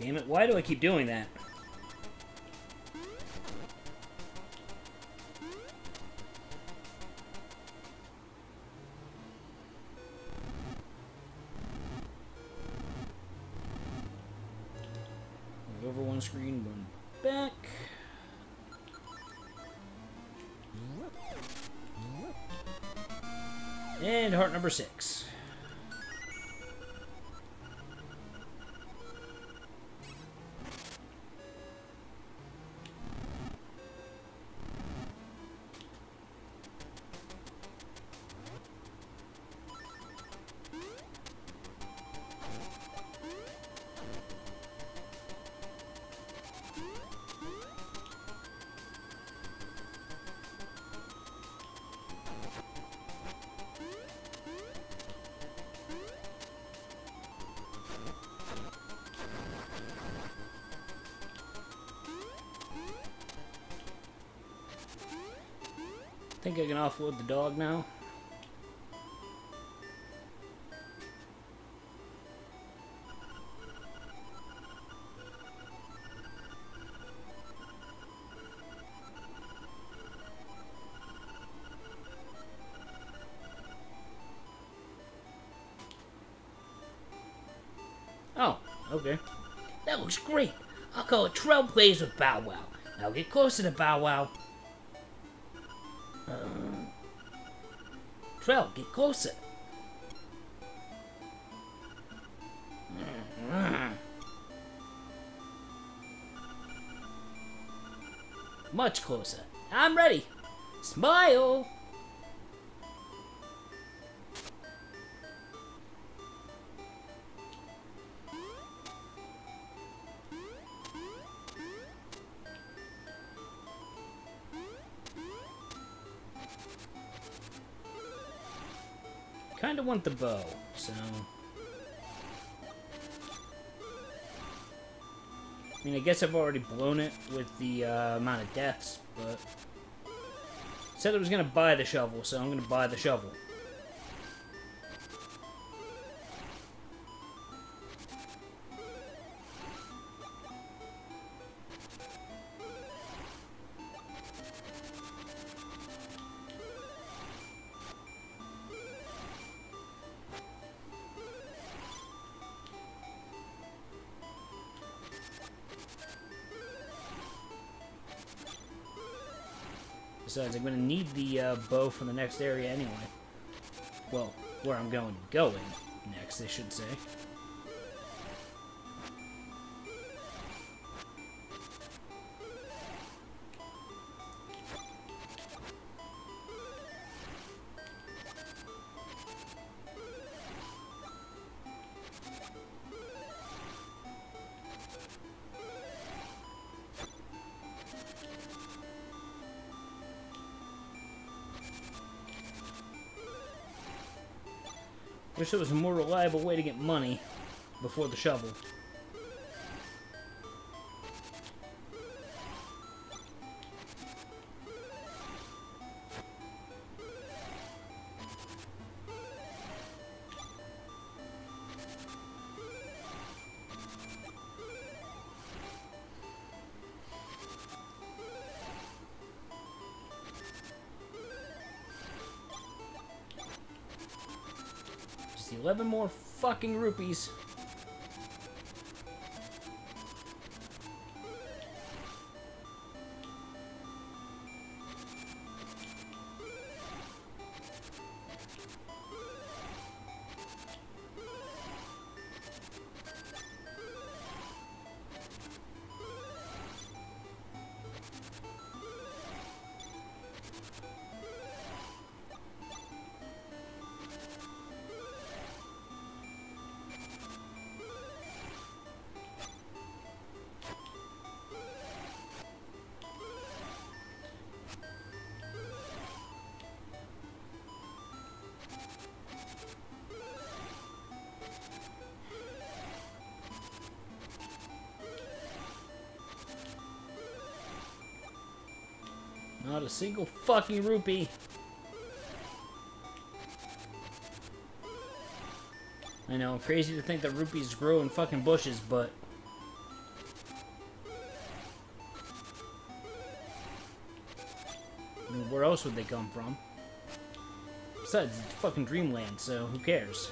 Damn it, why do I keep doing that? I can offload the dog now. Oh, okay. That looks great. I'll call it Trailblazer Bow Wow. Now get closer to Bow Wow. Trail, get closer. Much closer. I'm ready. Smile. Want the bow, so... I mean, I guess I've already blown it with the uh, amount of deaths, but... Said I was gonna buy the shovel, so I'm gonna buy the shovel. I'm going to need the uh, bow for the next area anyway. Well, where I'm going going next, I should say. Wish there was a more reliable way to get money before the shovel. 11 more fucking rupees. A single fucking rupee. I know, crazy to think that rupees grow in fucking bushes, but... I mean, where else would they come from? Besides, it's fucking dreamland, so who cares?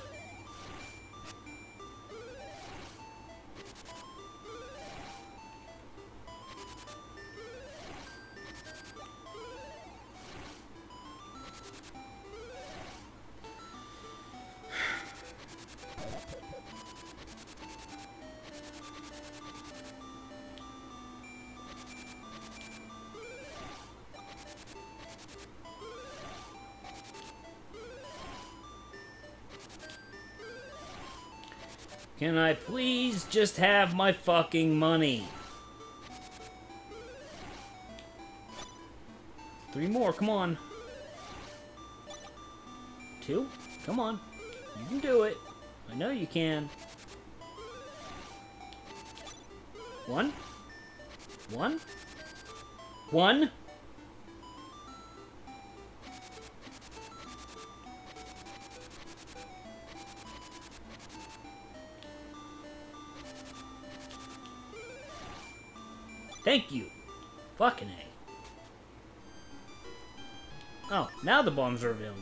Can I please just have my fucking money? Three more, come on. Two? Come on. You can do it. I know you can. One? One? One? Thank you. Fucking A. Oh, now the bombs are available.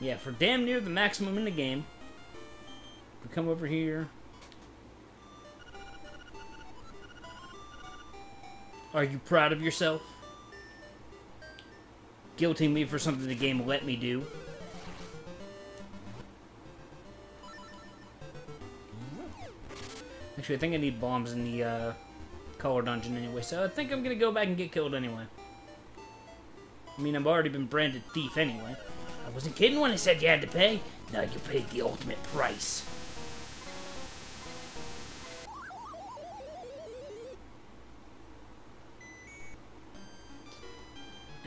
Yeah, for damn near the maximum in the game. We come over here. Are you proud of yourself? Guilting me for something the game let me do. Actually, I think I need bombs in the uh, color dungeon anyway, so I think I'm gonna go back and get killed anyway. I mean, I've already been branded thief anyway. I wasn't kidding when I said you had to pay. Now you paid the ultimate price.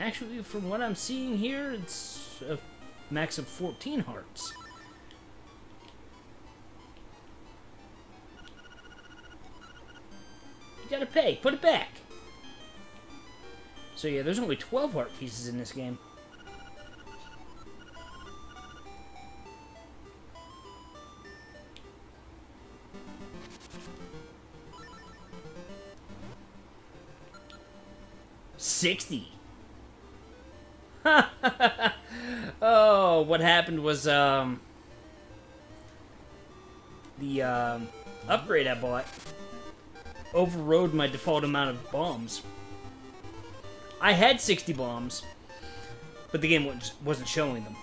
Actually, from what I'm seeing here, it's a max of 14 hearts. Gotta pay. Put it back. So yeah, there's only 12 heart pieces in this game. Sixty. oh, what happened was um the um, upgrade I bought overrode my default amount of bombs. I had 60 bombs, but the game wasn't showing them.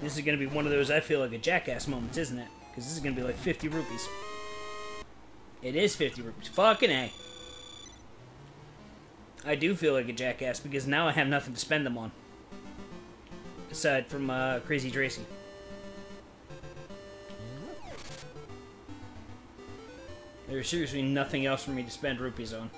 This is going to be one of those I feel like a jackass moments, isn't it? Because this is going to be like 50 rupees. It is 50 rupees. Fucking A. I do feel like a jackass because now I have nothing to spend them on. Aside from uh, Crazy Tracy. There's seriously nothing else for me to spend rupees on.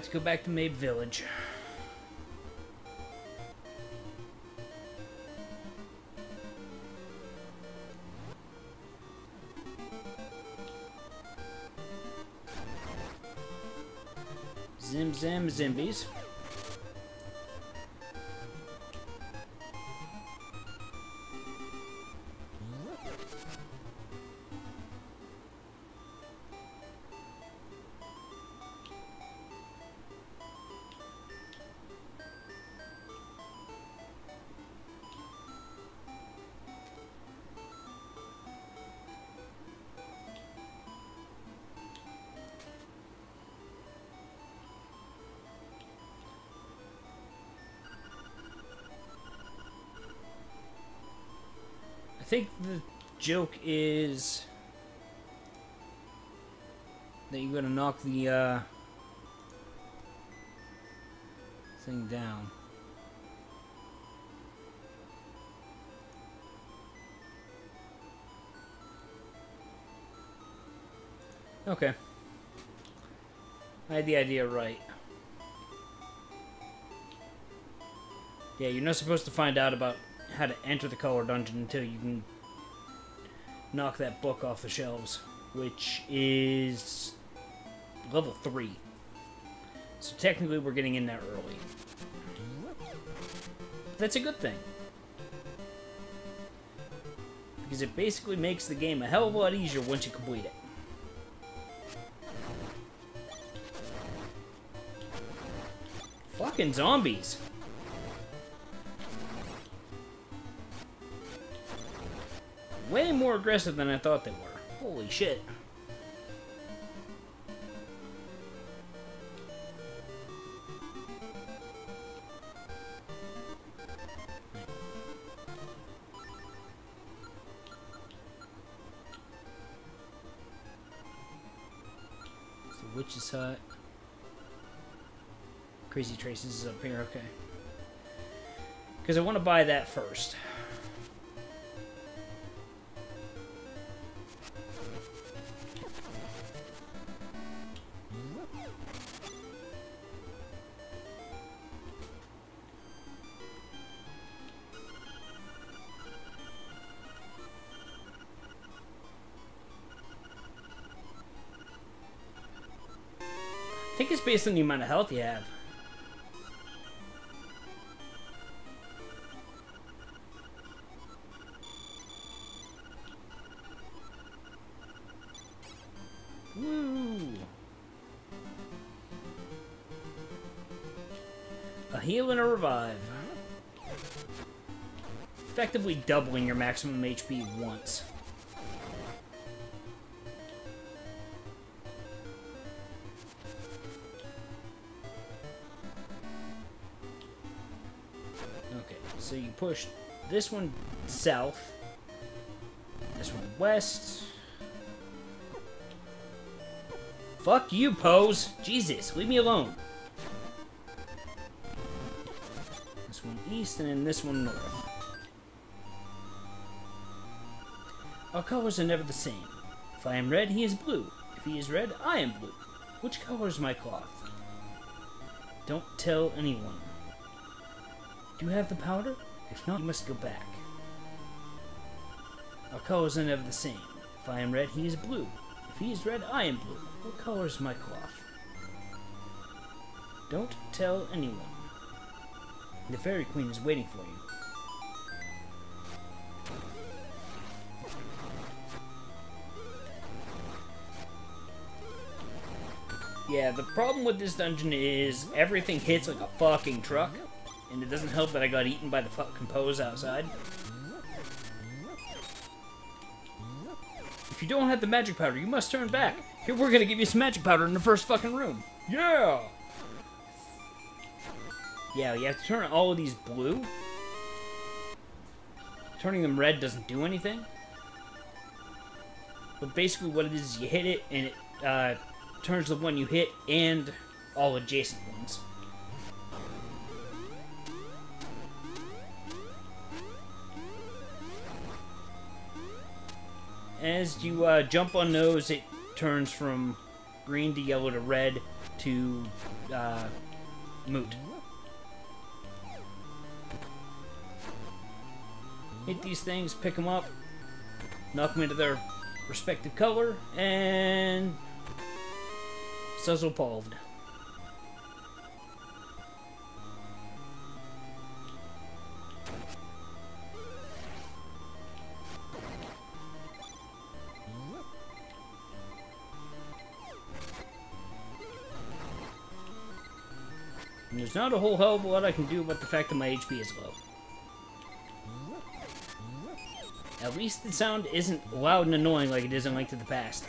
Have to go back to Mabe Village. Zim zim zimbies. Think the joke is that you're gonna knock the uh, thing down. Okay. I had the idea right. Yeah, you're not supposed to find out about how to enter the color dungeon until you can knock that book off the shelves, which is level 3. So technically we're getting in there early. That's a good thing. Because it basically makes the game a hell of a lot easier once you complete it. Fucking zombies. Way more aggressive than I thought they were. Holy shit. Witch's hut. Crazy Tracy's is up here, okay. Because I want to buy that first. Based on the amount of health you have. Woo! A heal and a revive. Effectively doubling your maximum HP once. Push this one south, this one west. Fuck you, Pols! Jesus, leave me alone. This one east and then this one north. Our colors are never the same. If I am red, he is blue. If he is red, I am blue. Which color is my cloth? Don't tell anyone. Do you have the powder? If not, you must go back. Our colors are never the same. If I am red, he is blue. If he is red, I am blue. What color is my cloth? Don't tell anyone. The Fairy Queen is waiting for you. Yeah, the problem with this dungeon is everything hits like a fucking truck. And it doesn't help that I got eaten by the fucking Pols outside. If you don't have the magic powder, you must turn back. Here, we're gonna give you some magic powder in the first fucking room. Yeah! Yeah, you have to turn all of these blue. Turning them red doesn't do anything. But basically what it is, you hit it, and it uh, turns the one you hit and all adjacent As you uh, jump on those, it turns from green to yellow to red to uh, moot. Hit these things, pick them up, knock them into their respective color, and Suzzle Palved. There's not a whole hell of a lot I can do about the fact that my HP is low. At least the sound isn't loud and annoying like it is in Link to the Past.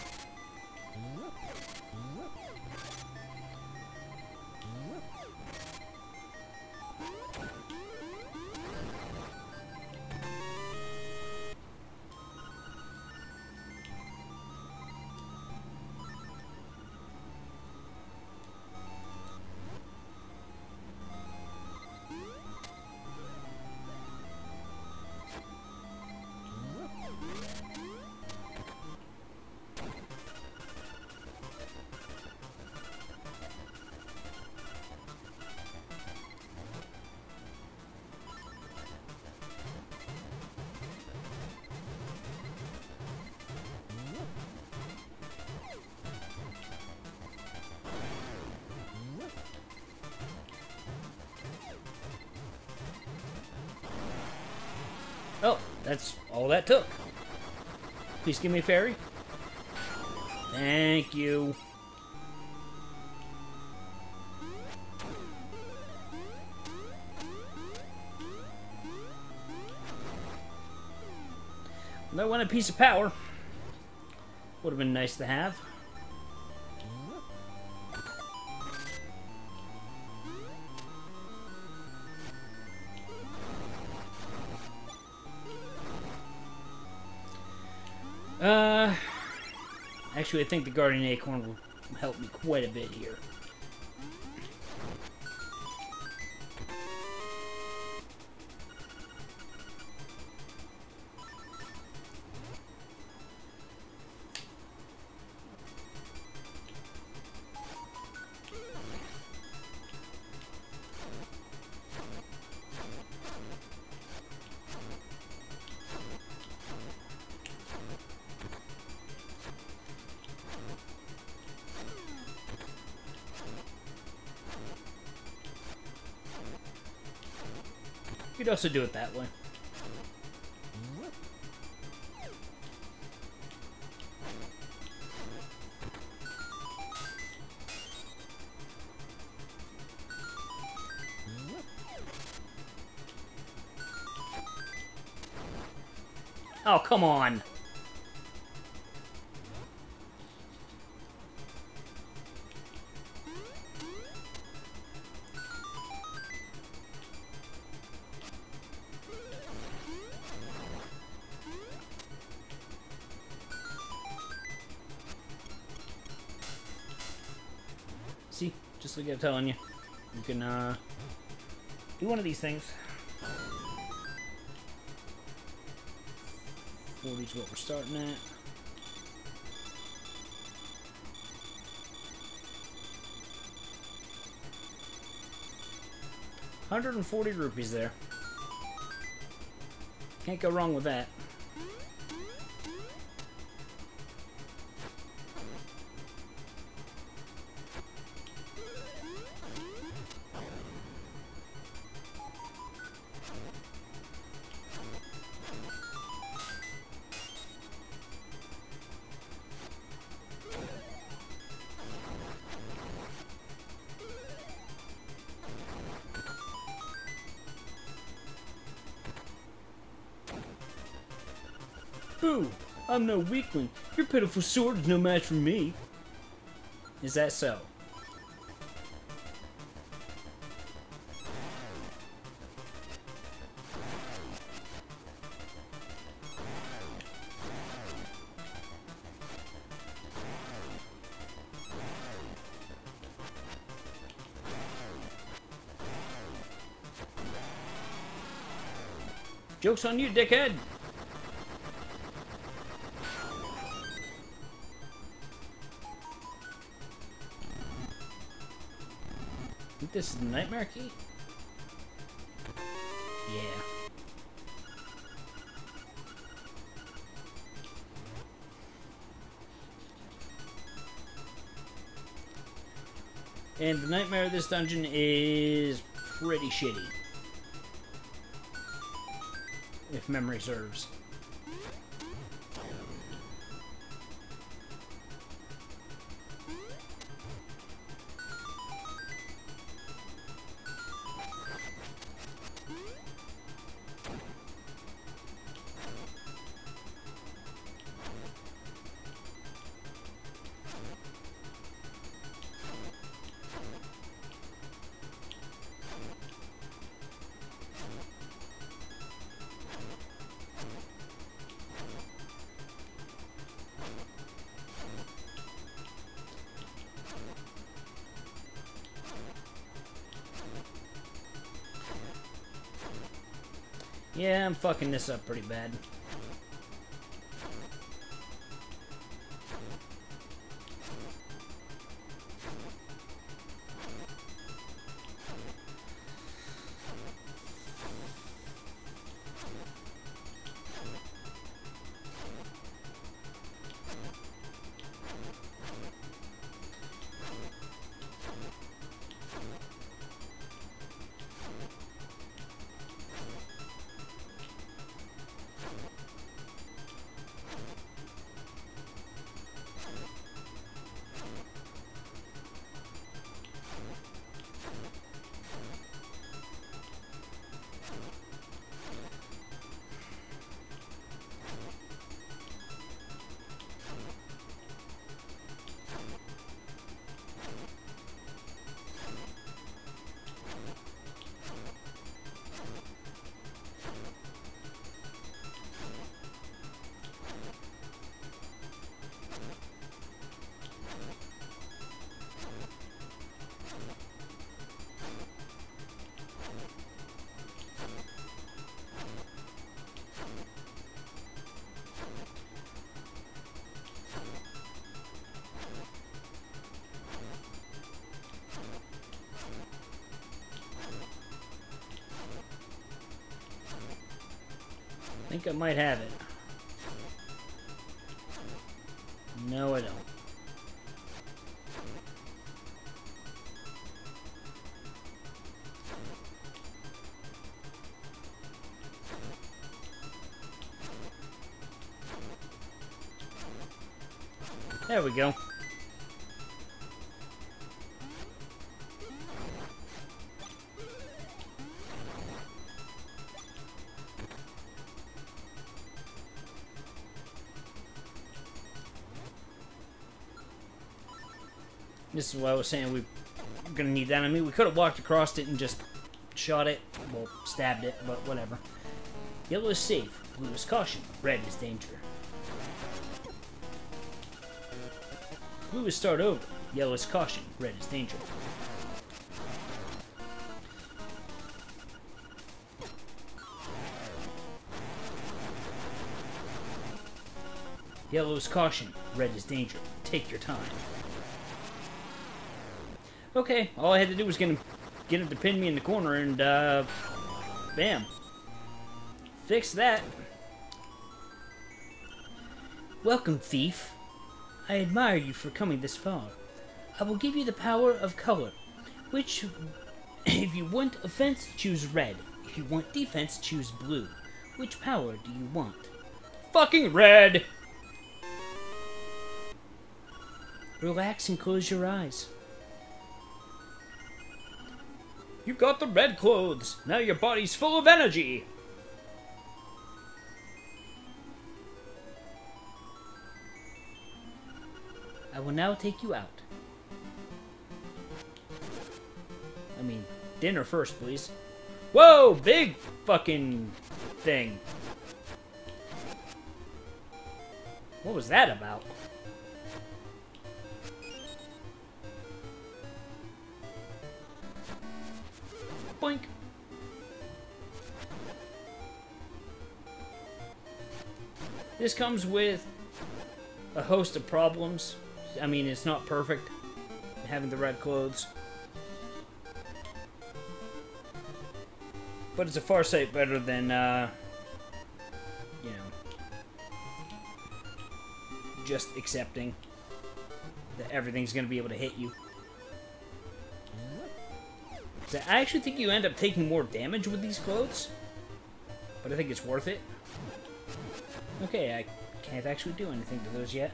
Please give me a fairy. Thank you. I want a piece of power. Would have been nice to have. Actually, I think the Guardian Acorn will help me quite a bit here. Also do it that way. Telling you, you can uh, do one of these things. 40 is what we're starting at. Hundred and forty rupees there. Can't go wrong with that. I'm no weakling. Your pitiful sword is no match for me. Is that so? Joke's on you, dickhead! This is the Nightmare Key? Yeah. And the Nightmare of this dungeon is pretty shitty. If memory serves. Fucking this up pretty bad. Might have it. No, I don't. There we go. Is what I was saying. We're gonna need that. I mean, we could have walked across it and just shot it. Well, stabbed it, but whatever. Yellow is safe. Blue is caution. Red is danger. Blue is start over. Yellow is caution. Red is danger. Yellow is caution. Red is danger. Take your time. Okay, all I had to do was get him, get him to pin me in the corner, and, uh, bam. Fix that. Welcome, thief. I admire you for coming this far. I will give you the power of color, which, if you want offense, choose red. If you want defense, choose blue. Which power do you want? Fucking red! Relax and close your eyes. You've got the red clothes. Now your body's full of energy. I will now take you out. I mean, dinner first, please. Whoa, big fucking thing. What was that about? This comes with a host of problems. I mean, it's not perfect, having the red clothes. But it's a far sight better than, uh, you know, just accepting that everything's going to be able to hit you. So I actually think you end up taking more damage with these clothes. But I think it's worth it. Okay, I can't actually do anything to those yet.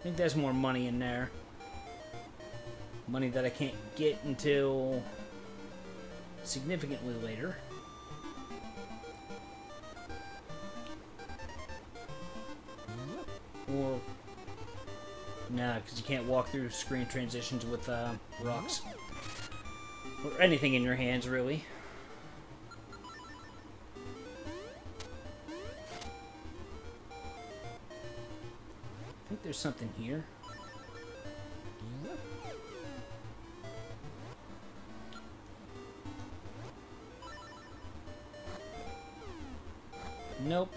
I think there's more money in there. Money that I can't get until significantly later. Or Nah, because you can't walk through screen transitions with uh, rocks. Or anything in your hands, really. There's something here. Nope.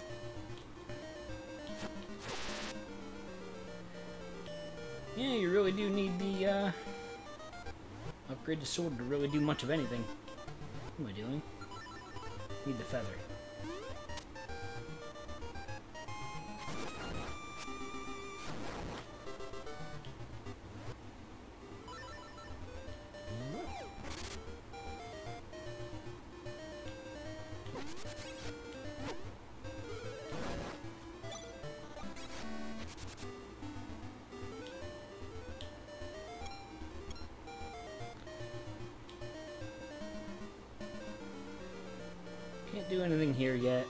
Yeah, you really do need the, uh, upgraded sword to really do much of anything. What am I doing? Need the feather. Can't do anything here yet.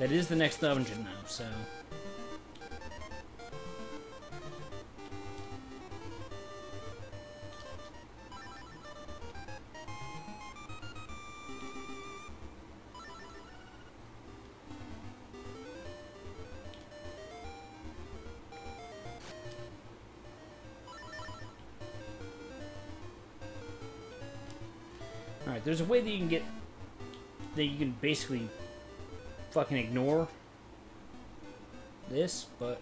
That is the next dungeon, though, so... basically fucking ignore this, but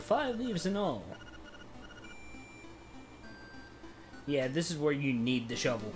five leaves in all. Yeah, this is where you need the shovel.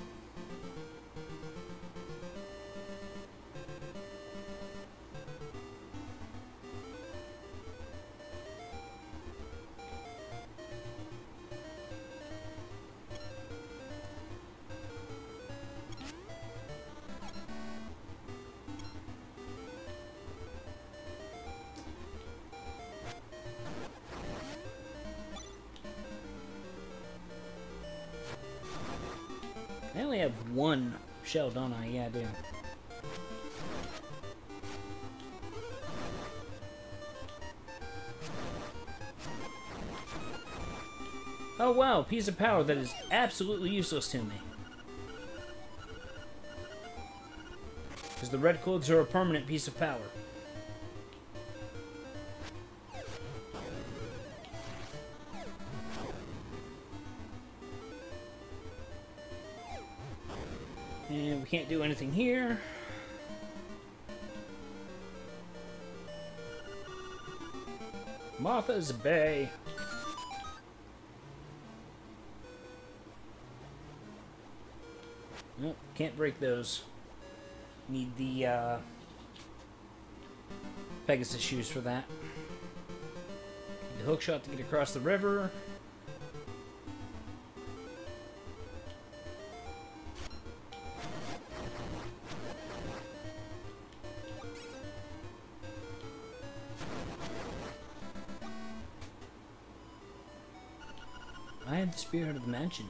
Piece of power that is absolutely useless to me. Because the red clothes are a permanent piece of power. And we can't do anything here. Martha's Bay. Can't break those. Need the uh, Pegasus shoes for that. Need the hook shot to get across the river. I am the spirit of the mansion.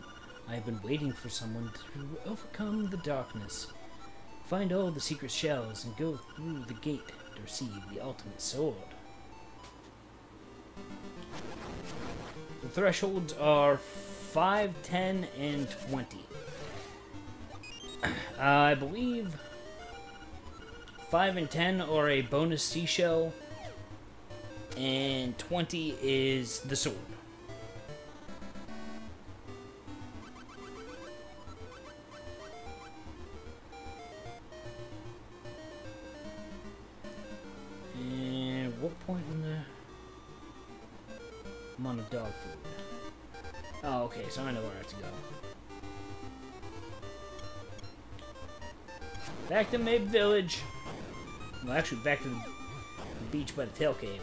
I have been waiting for someone to overcome the darkness. Find all the secret shells and go through the gate to receive the ultimate sword. The thresholds are 5, 10, and 20. I believe 5 and 10 are a bonus seashell, and 20 is the sword. Village. Well, actually, back to the beach by the Tail Cave.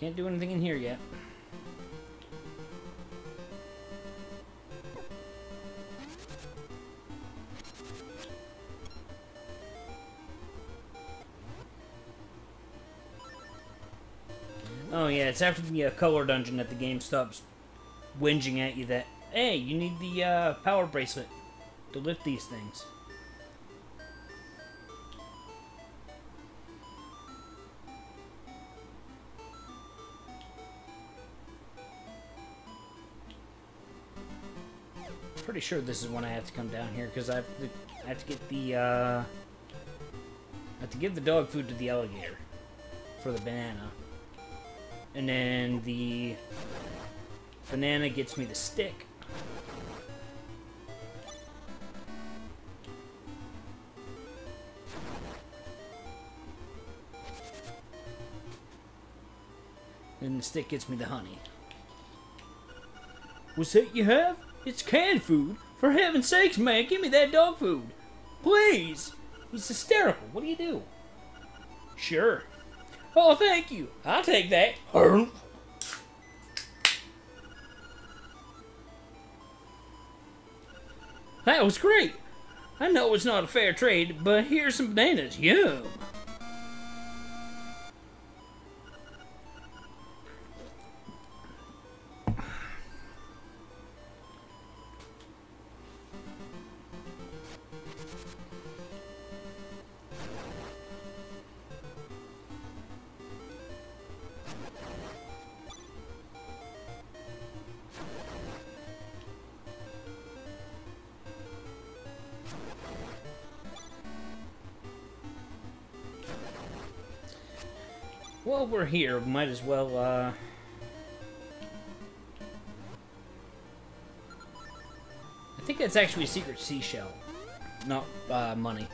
Can't do anything in here yet. It's after the uh, color dungeon that the game stops whinging at you that, hey, you need the uh, power bracelet to lift these things. Pretty sure this is when I have to come down here because I I have to get the uh, I have to give the dog food to the alligator for the banana, and then the banana gets me the stick. And the stick gets me the honey. What's that you have? It's canned food. For heaven's sakes, man, give me that dog food. Please. He's hysterical. What do you do? Sure. Oh, thank you. I'll take that. That was great. I know it's not a fair trade, but here's some bananas. Yum. We're here. Might as well, uh... I think that's actually a secret seashell, not uh, money.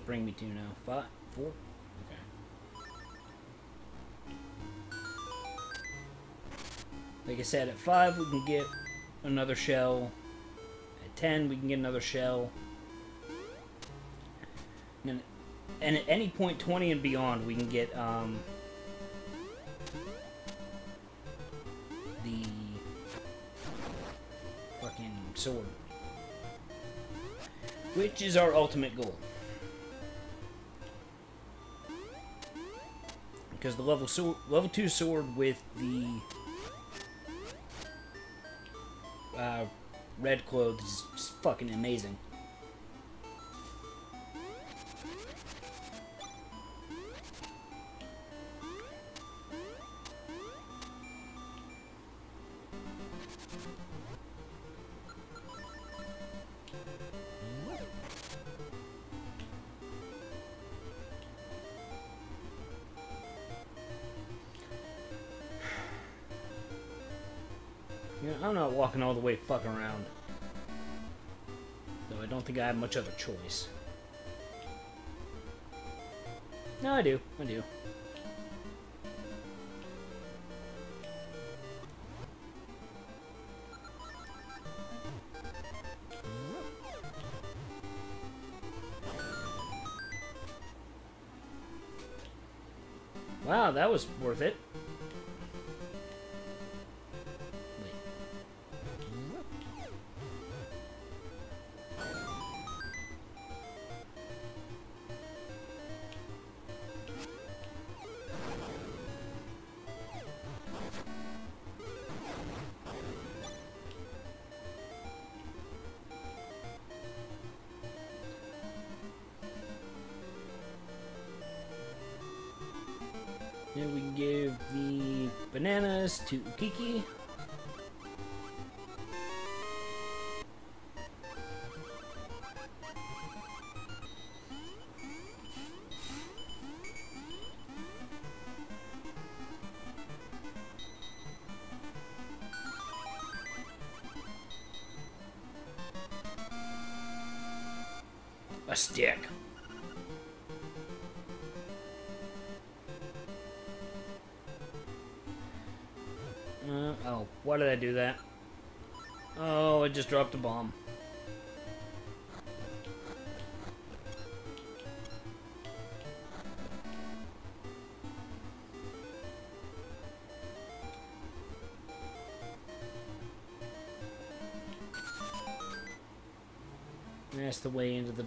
That bring me to now? Five? Four? Okay. Like I said, at five we can get another shell. At ten we can get another shell. And, and at any point 20 and beyond we can get um, the fucking sword. Which is our ultimate goal. Because the level sword, level 2 sword with the uh, red clothes is fucking amazing. Yeah, I'm not walking all the way fucking around. Though I don't think I have much a choice. No, I do. I do. Wow, that was worth it.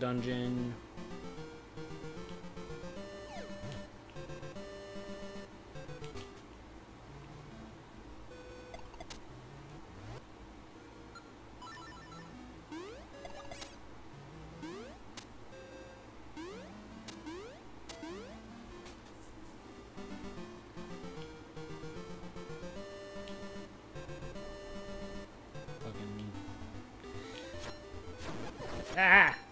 Dungeon. Ah!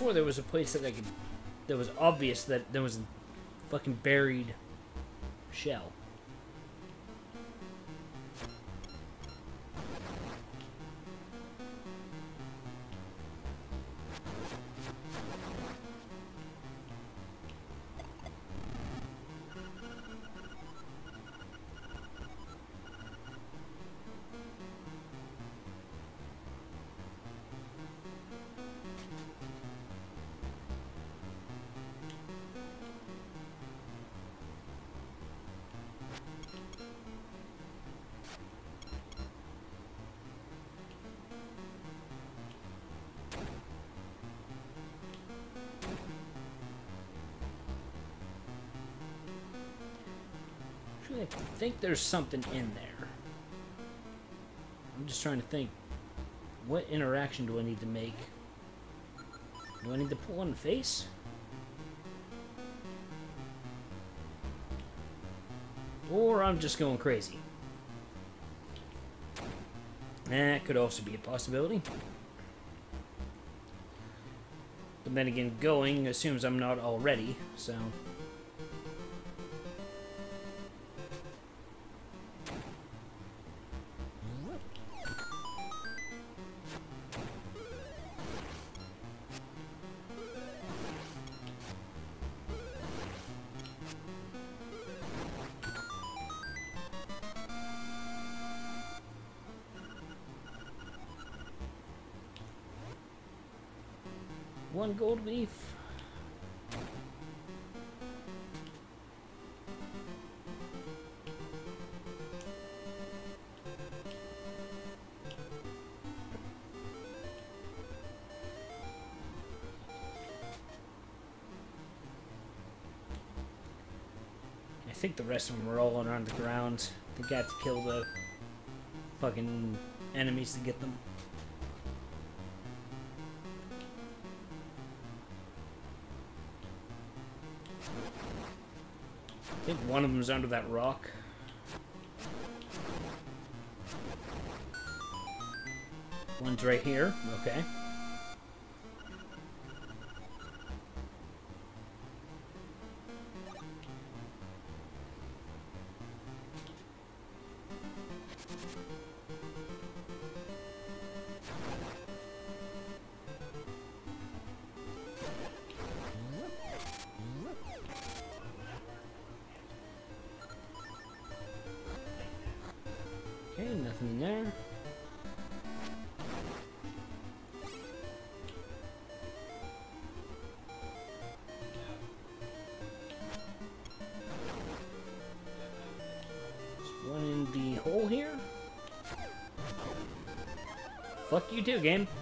Swore there was a place that I could. That was obvious that there was a fucking buried shell. Think there's something in there. I'm just trying to think. What interaction do I need to make? Do I need to pull on the face? Or I'm just going crazy. That could also be a possibility. But then again, going assumes I'm not already, so... One gold leaf. I think the rest of them are all on the ground. I have to kill the fucking enemies to get them. One of them's under that rock. One's right here. Okay. Fuck game.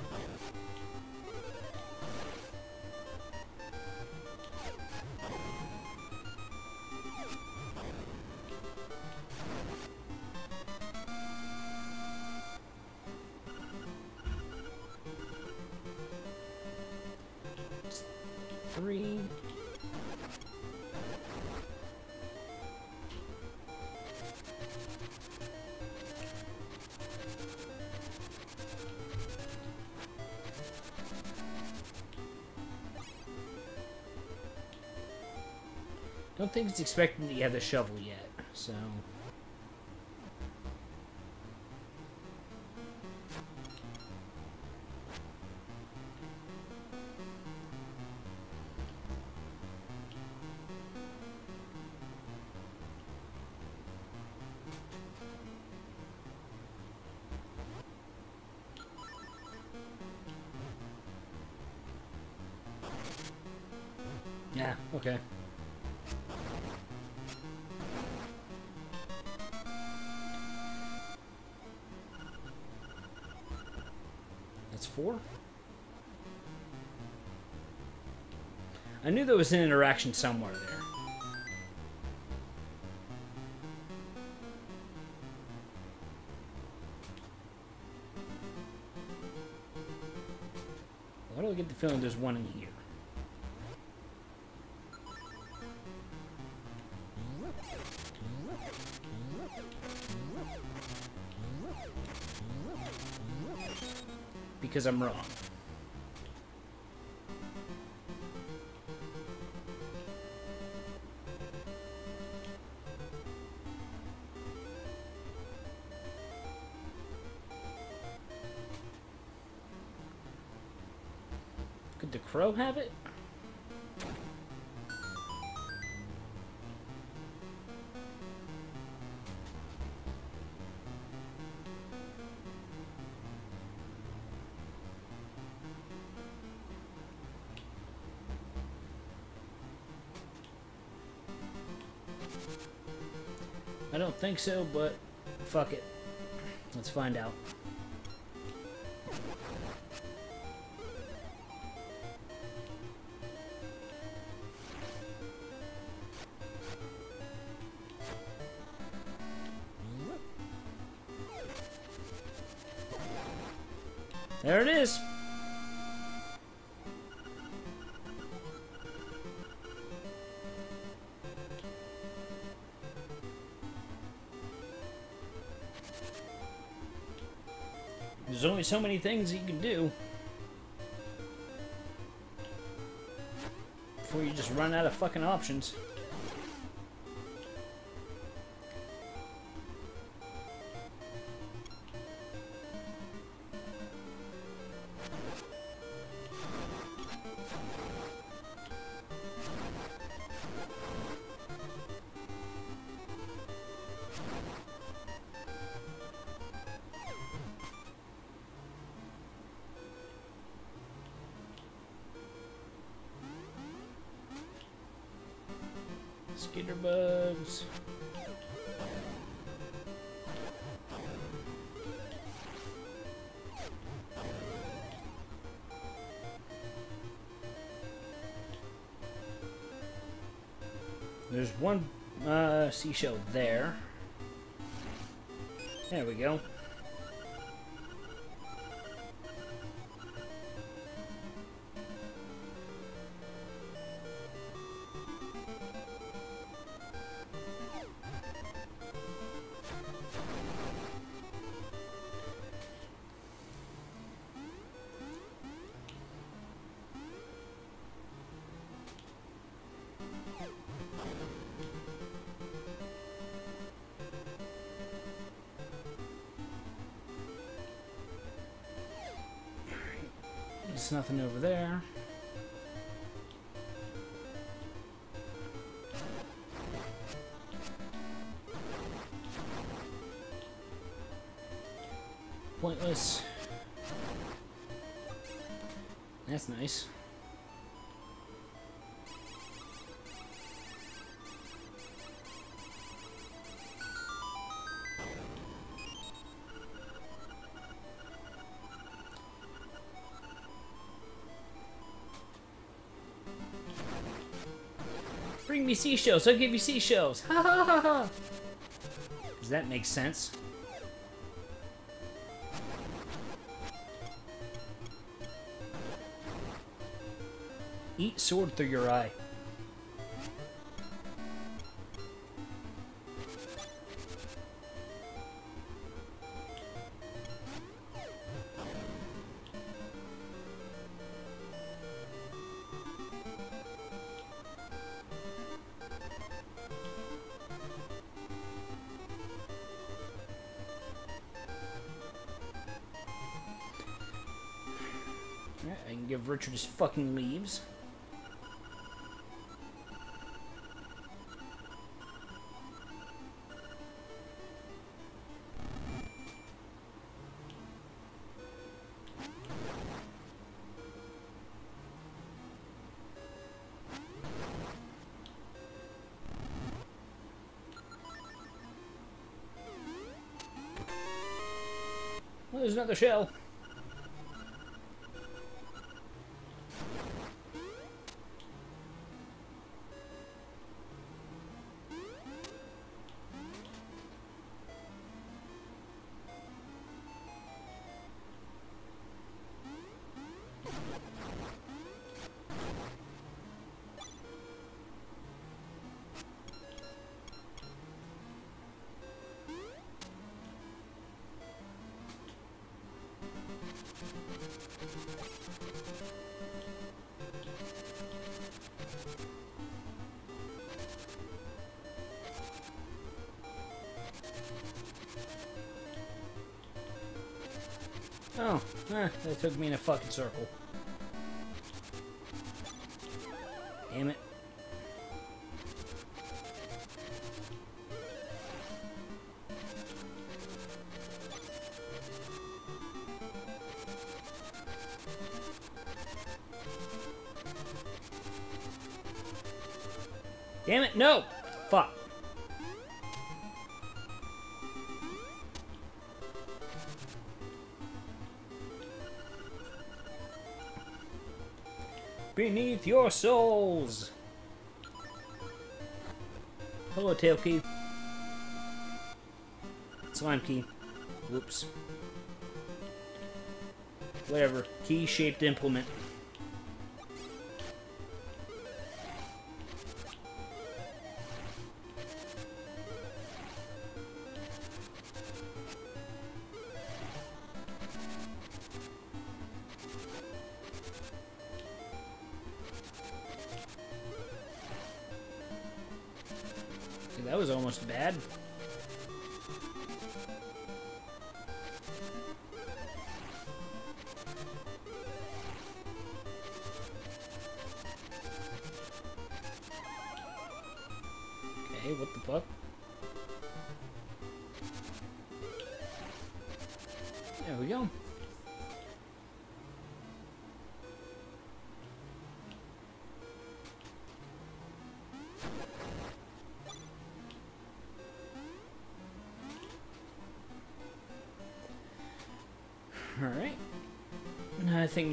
Think it's expecting that you have the shovel yet, so... there was an interaction somewhere there. Why do I get the feeling there's one in here? Because I'm wrong. Crow have it? I don't think so, but fuck it. Let's find out. So many things you can do. Before you just run out of fucking options. There. There nothing over there. Me seashells, I'll give you seashells. Ha ha. Does that make sense? Eat sword through your eye. Richard just fucking leaves. Well, there's another shell. Oh, eh, that took me in a fucking circle. Souls! Hello, Tail Key. Slime Key. Whoops. Whatever. Key-shaped implement.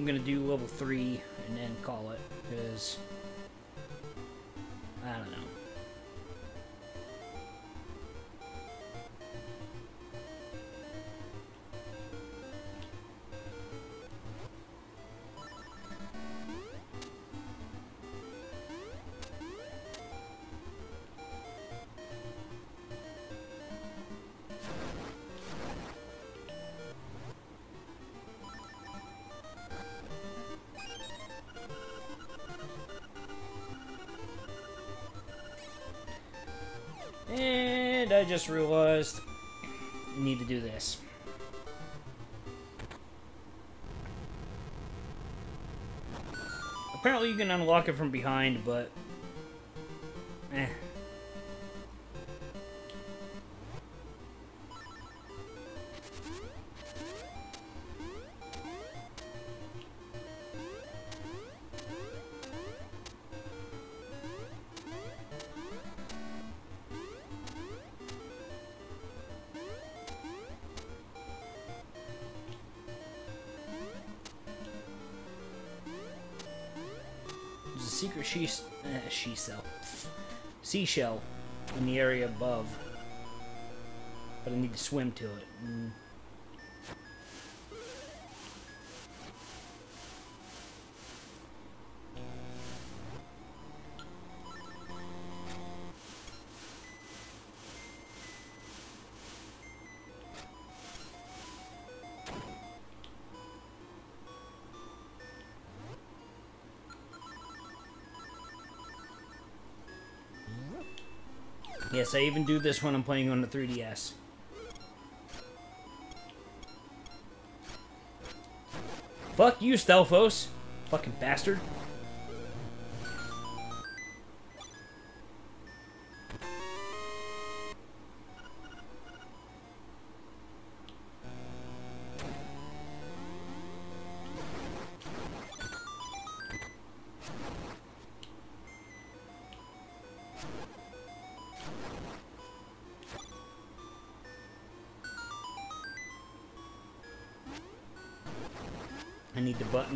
I'm gonna do level 3 and then call it, because... just realized I need to do this. Apparently you can unlock it from behind, but... Eh. She uh, she cell seashell in the area above, but I need to swim to it. Mm. Yes, I even do this when I'm playing on the 3DS. Fuck you, Stalfos. Fucking bastard.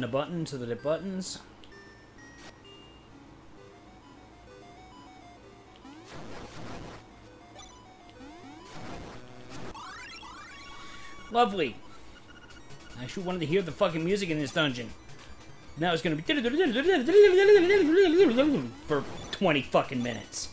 Need to the button buttons. Lovely. I actually wanted to hear the fucking music in this dungeon. Now it's gonna be for 20 fucking minutes.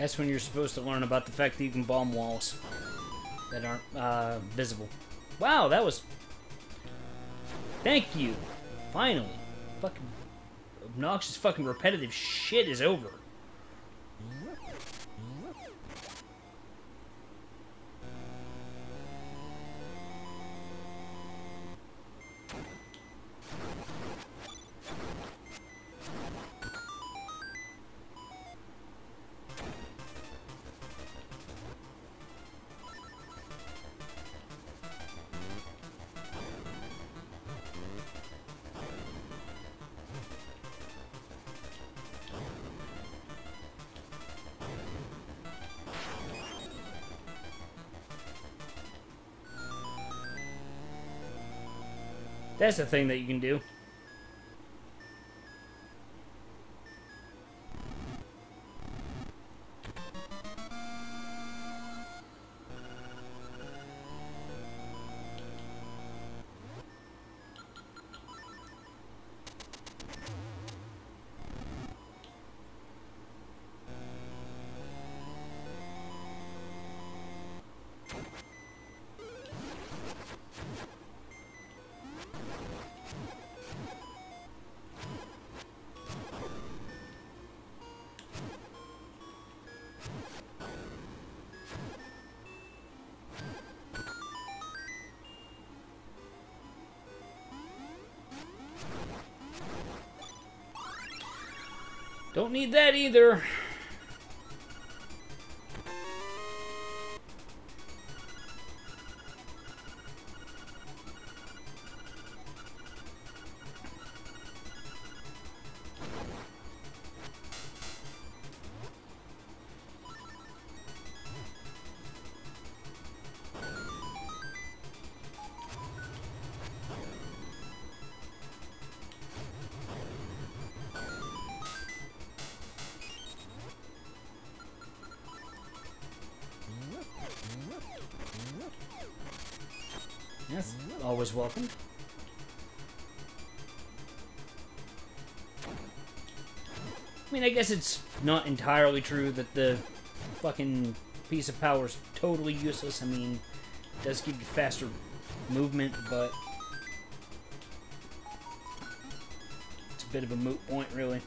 That's when you're supposed to learn about the fact that you can bomb walls that aren't uh, visible. Wow, that was... Thank you. Finally. Fucking obnoxious fucking repetitive shit is over. That's a thing that you can do. Don't need that either. Always welcome. I mean, I guess it's not entirely true that the fucking piece of power is totally useless. I mean, it does give you faster movement, but it's a bit of a moot point, really.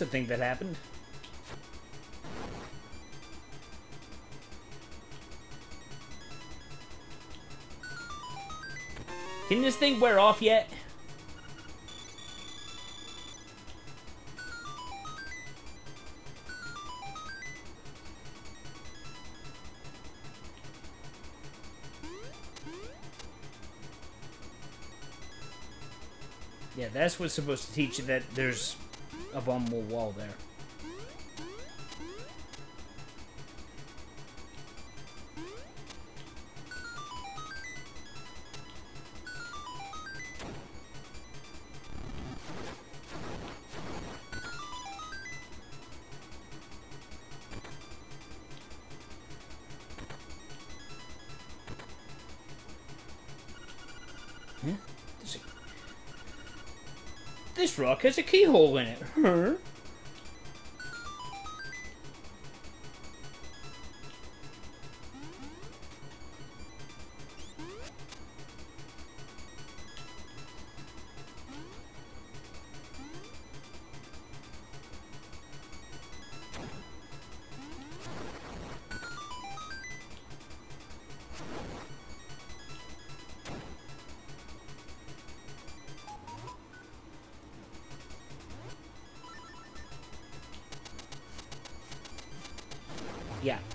That's a thing that happened. Can this thing wear off yet? Yeah, that's what's supposed to teach you that there's a bombable wall there. Has a keyhole in it.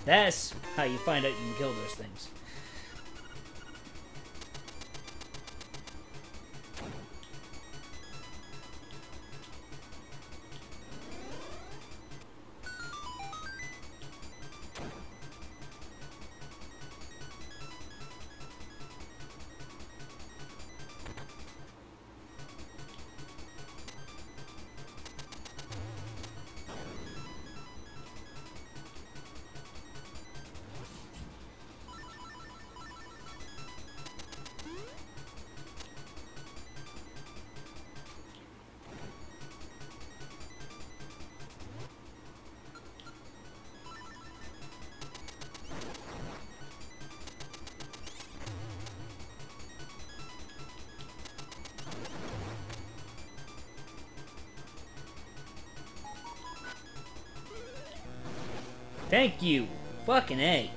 That's how you find out you can kill those things. Thank you. Fucking A.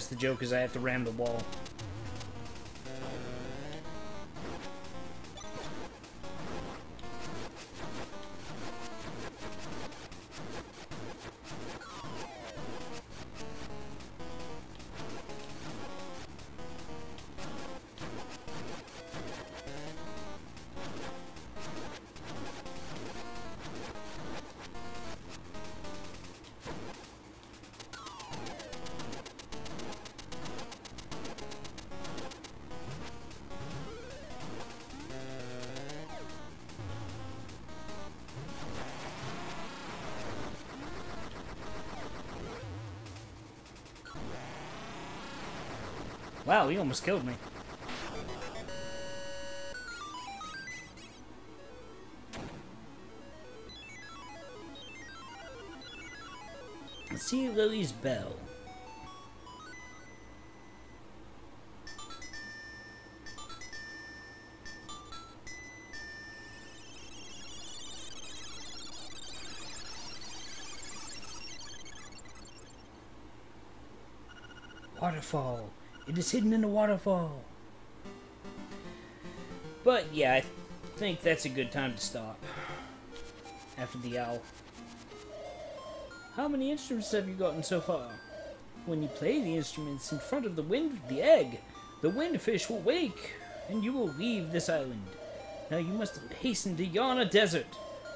Guess the joke is I have to ram the wall. Almost killed me. Let's see Lily's bell. Waterfall. It is hidden in the waterfall. But yeah, I think that's a good time to stop. After the owl. How many instruments have you gotten so far? When you play the instruments in front of the wind, the egg, the windfish will wake, and you will leave this island. Now you must hasten to Yarna Desert,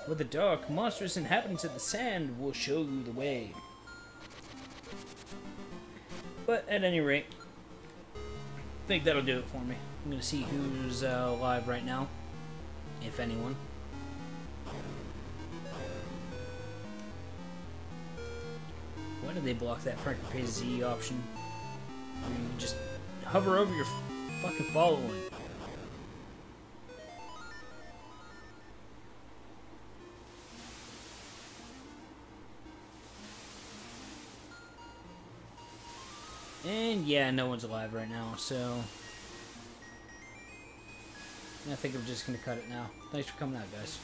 where the dark, monstrous inhabitants of the sand will show you the way. But at any rate, I think that'll do it for me. I'm gonna see who's uh, live right now, if anyone. Why did they block that pay Z option? You just hover over your fucking following. Yeah, no one's alive right now, so... I think I'm just gonna cut it now. Thanks for coming out, guys.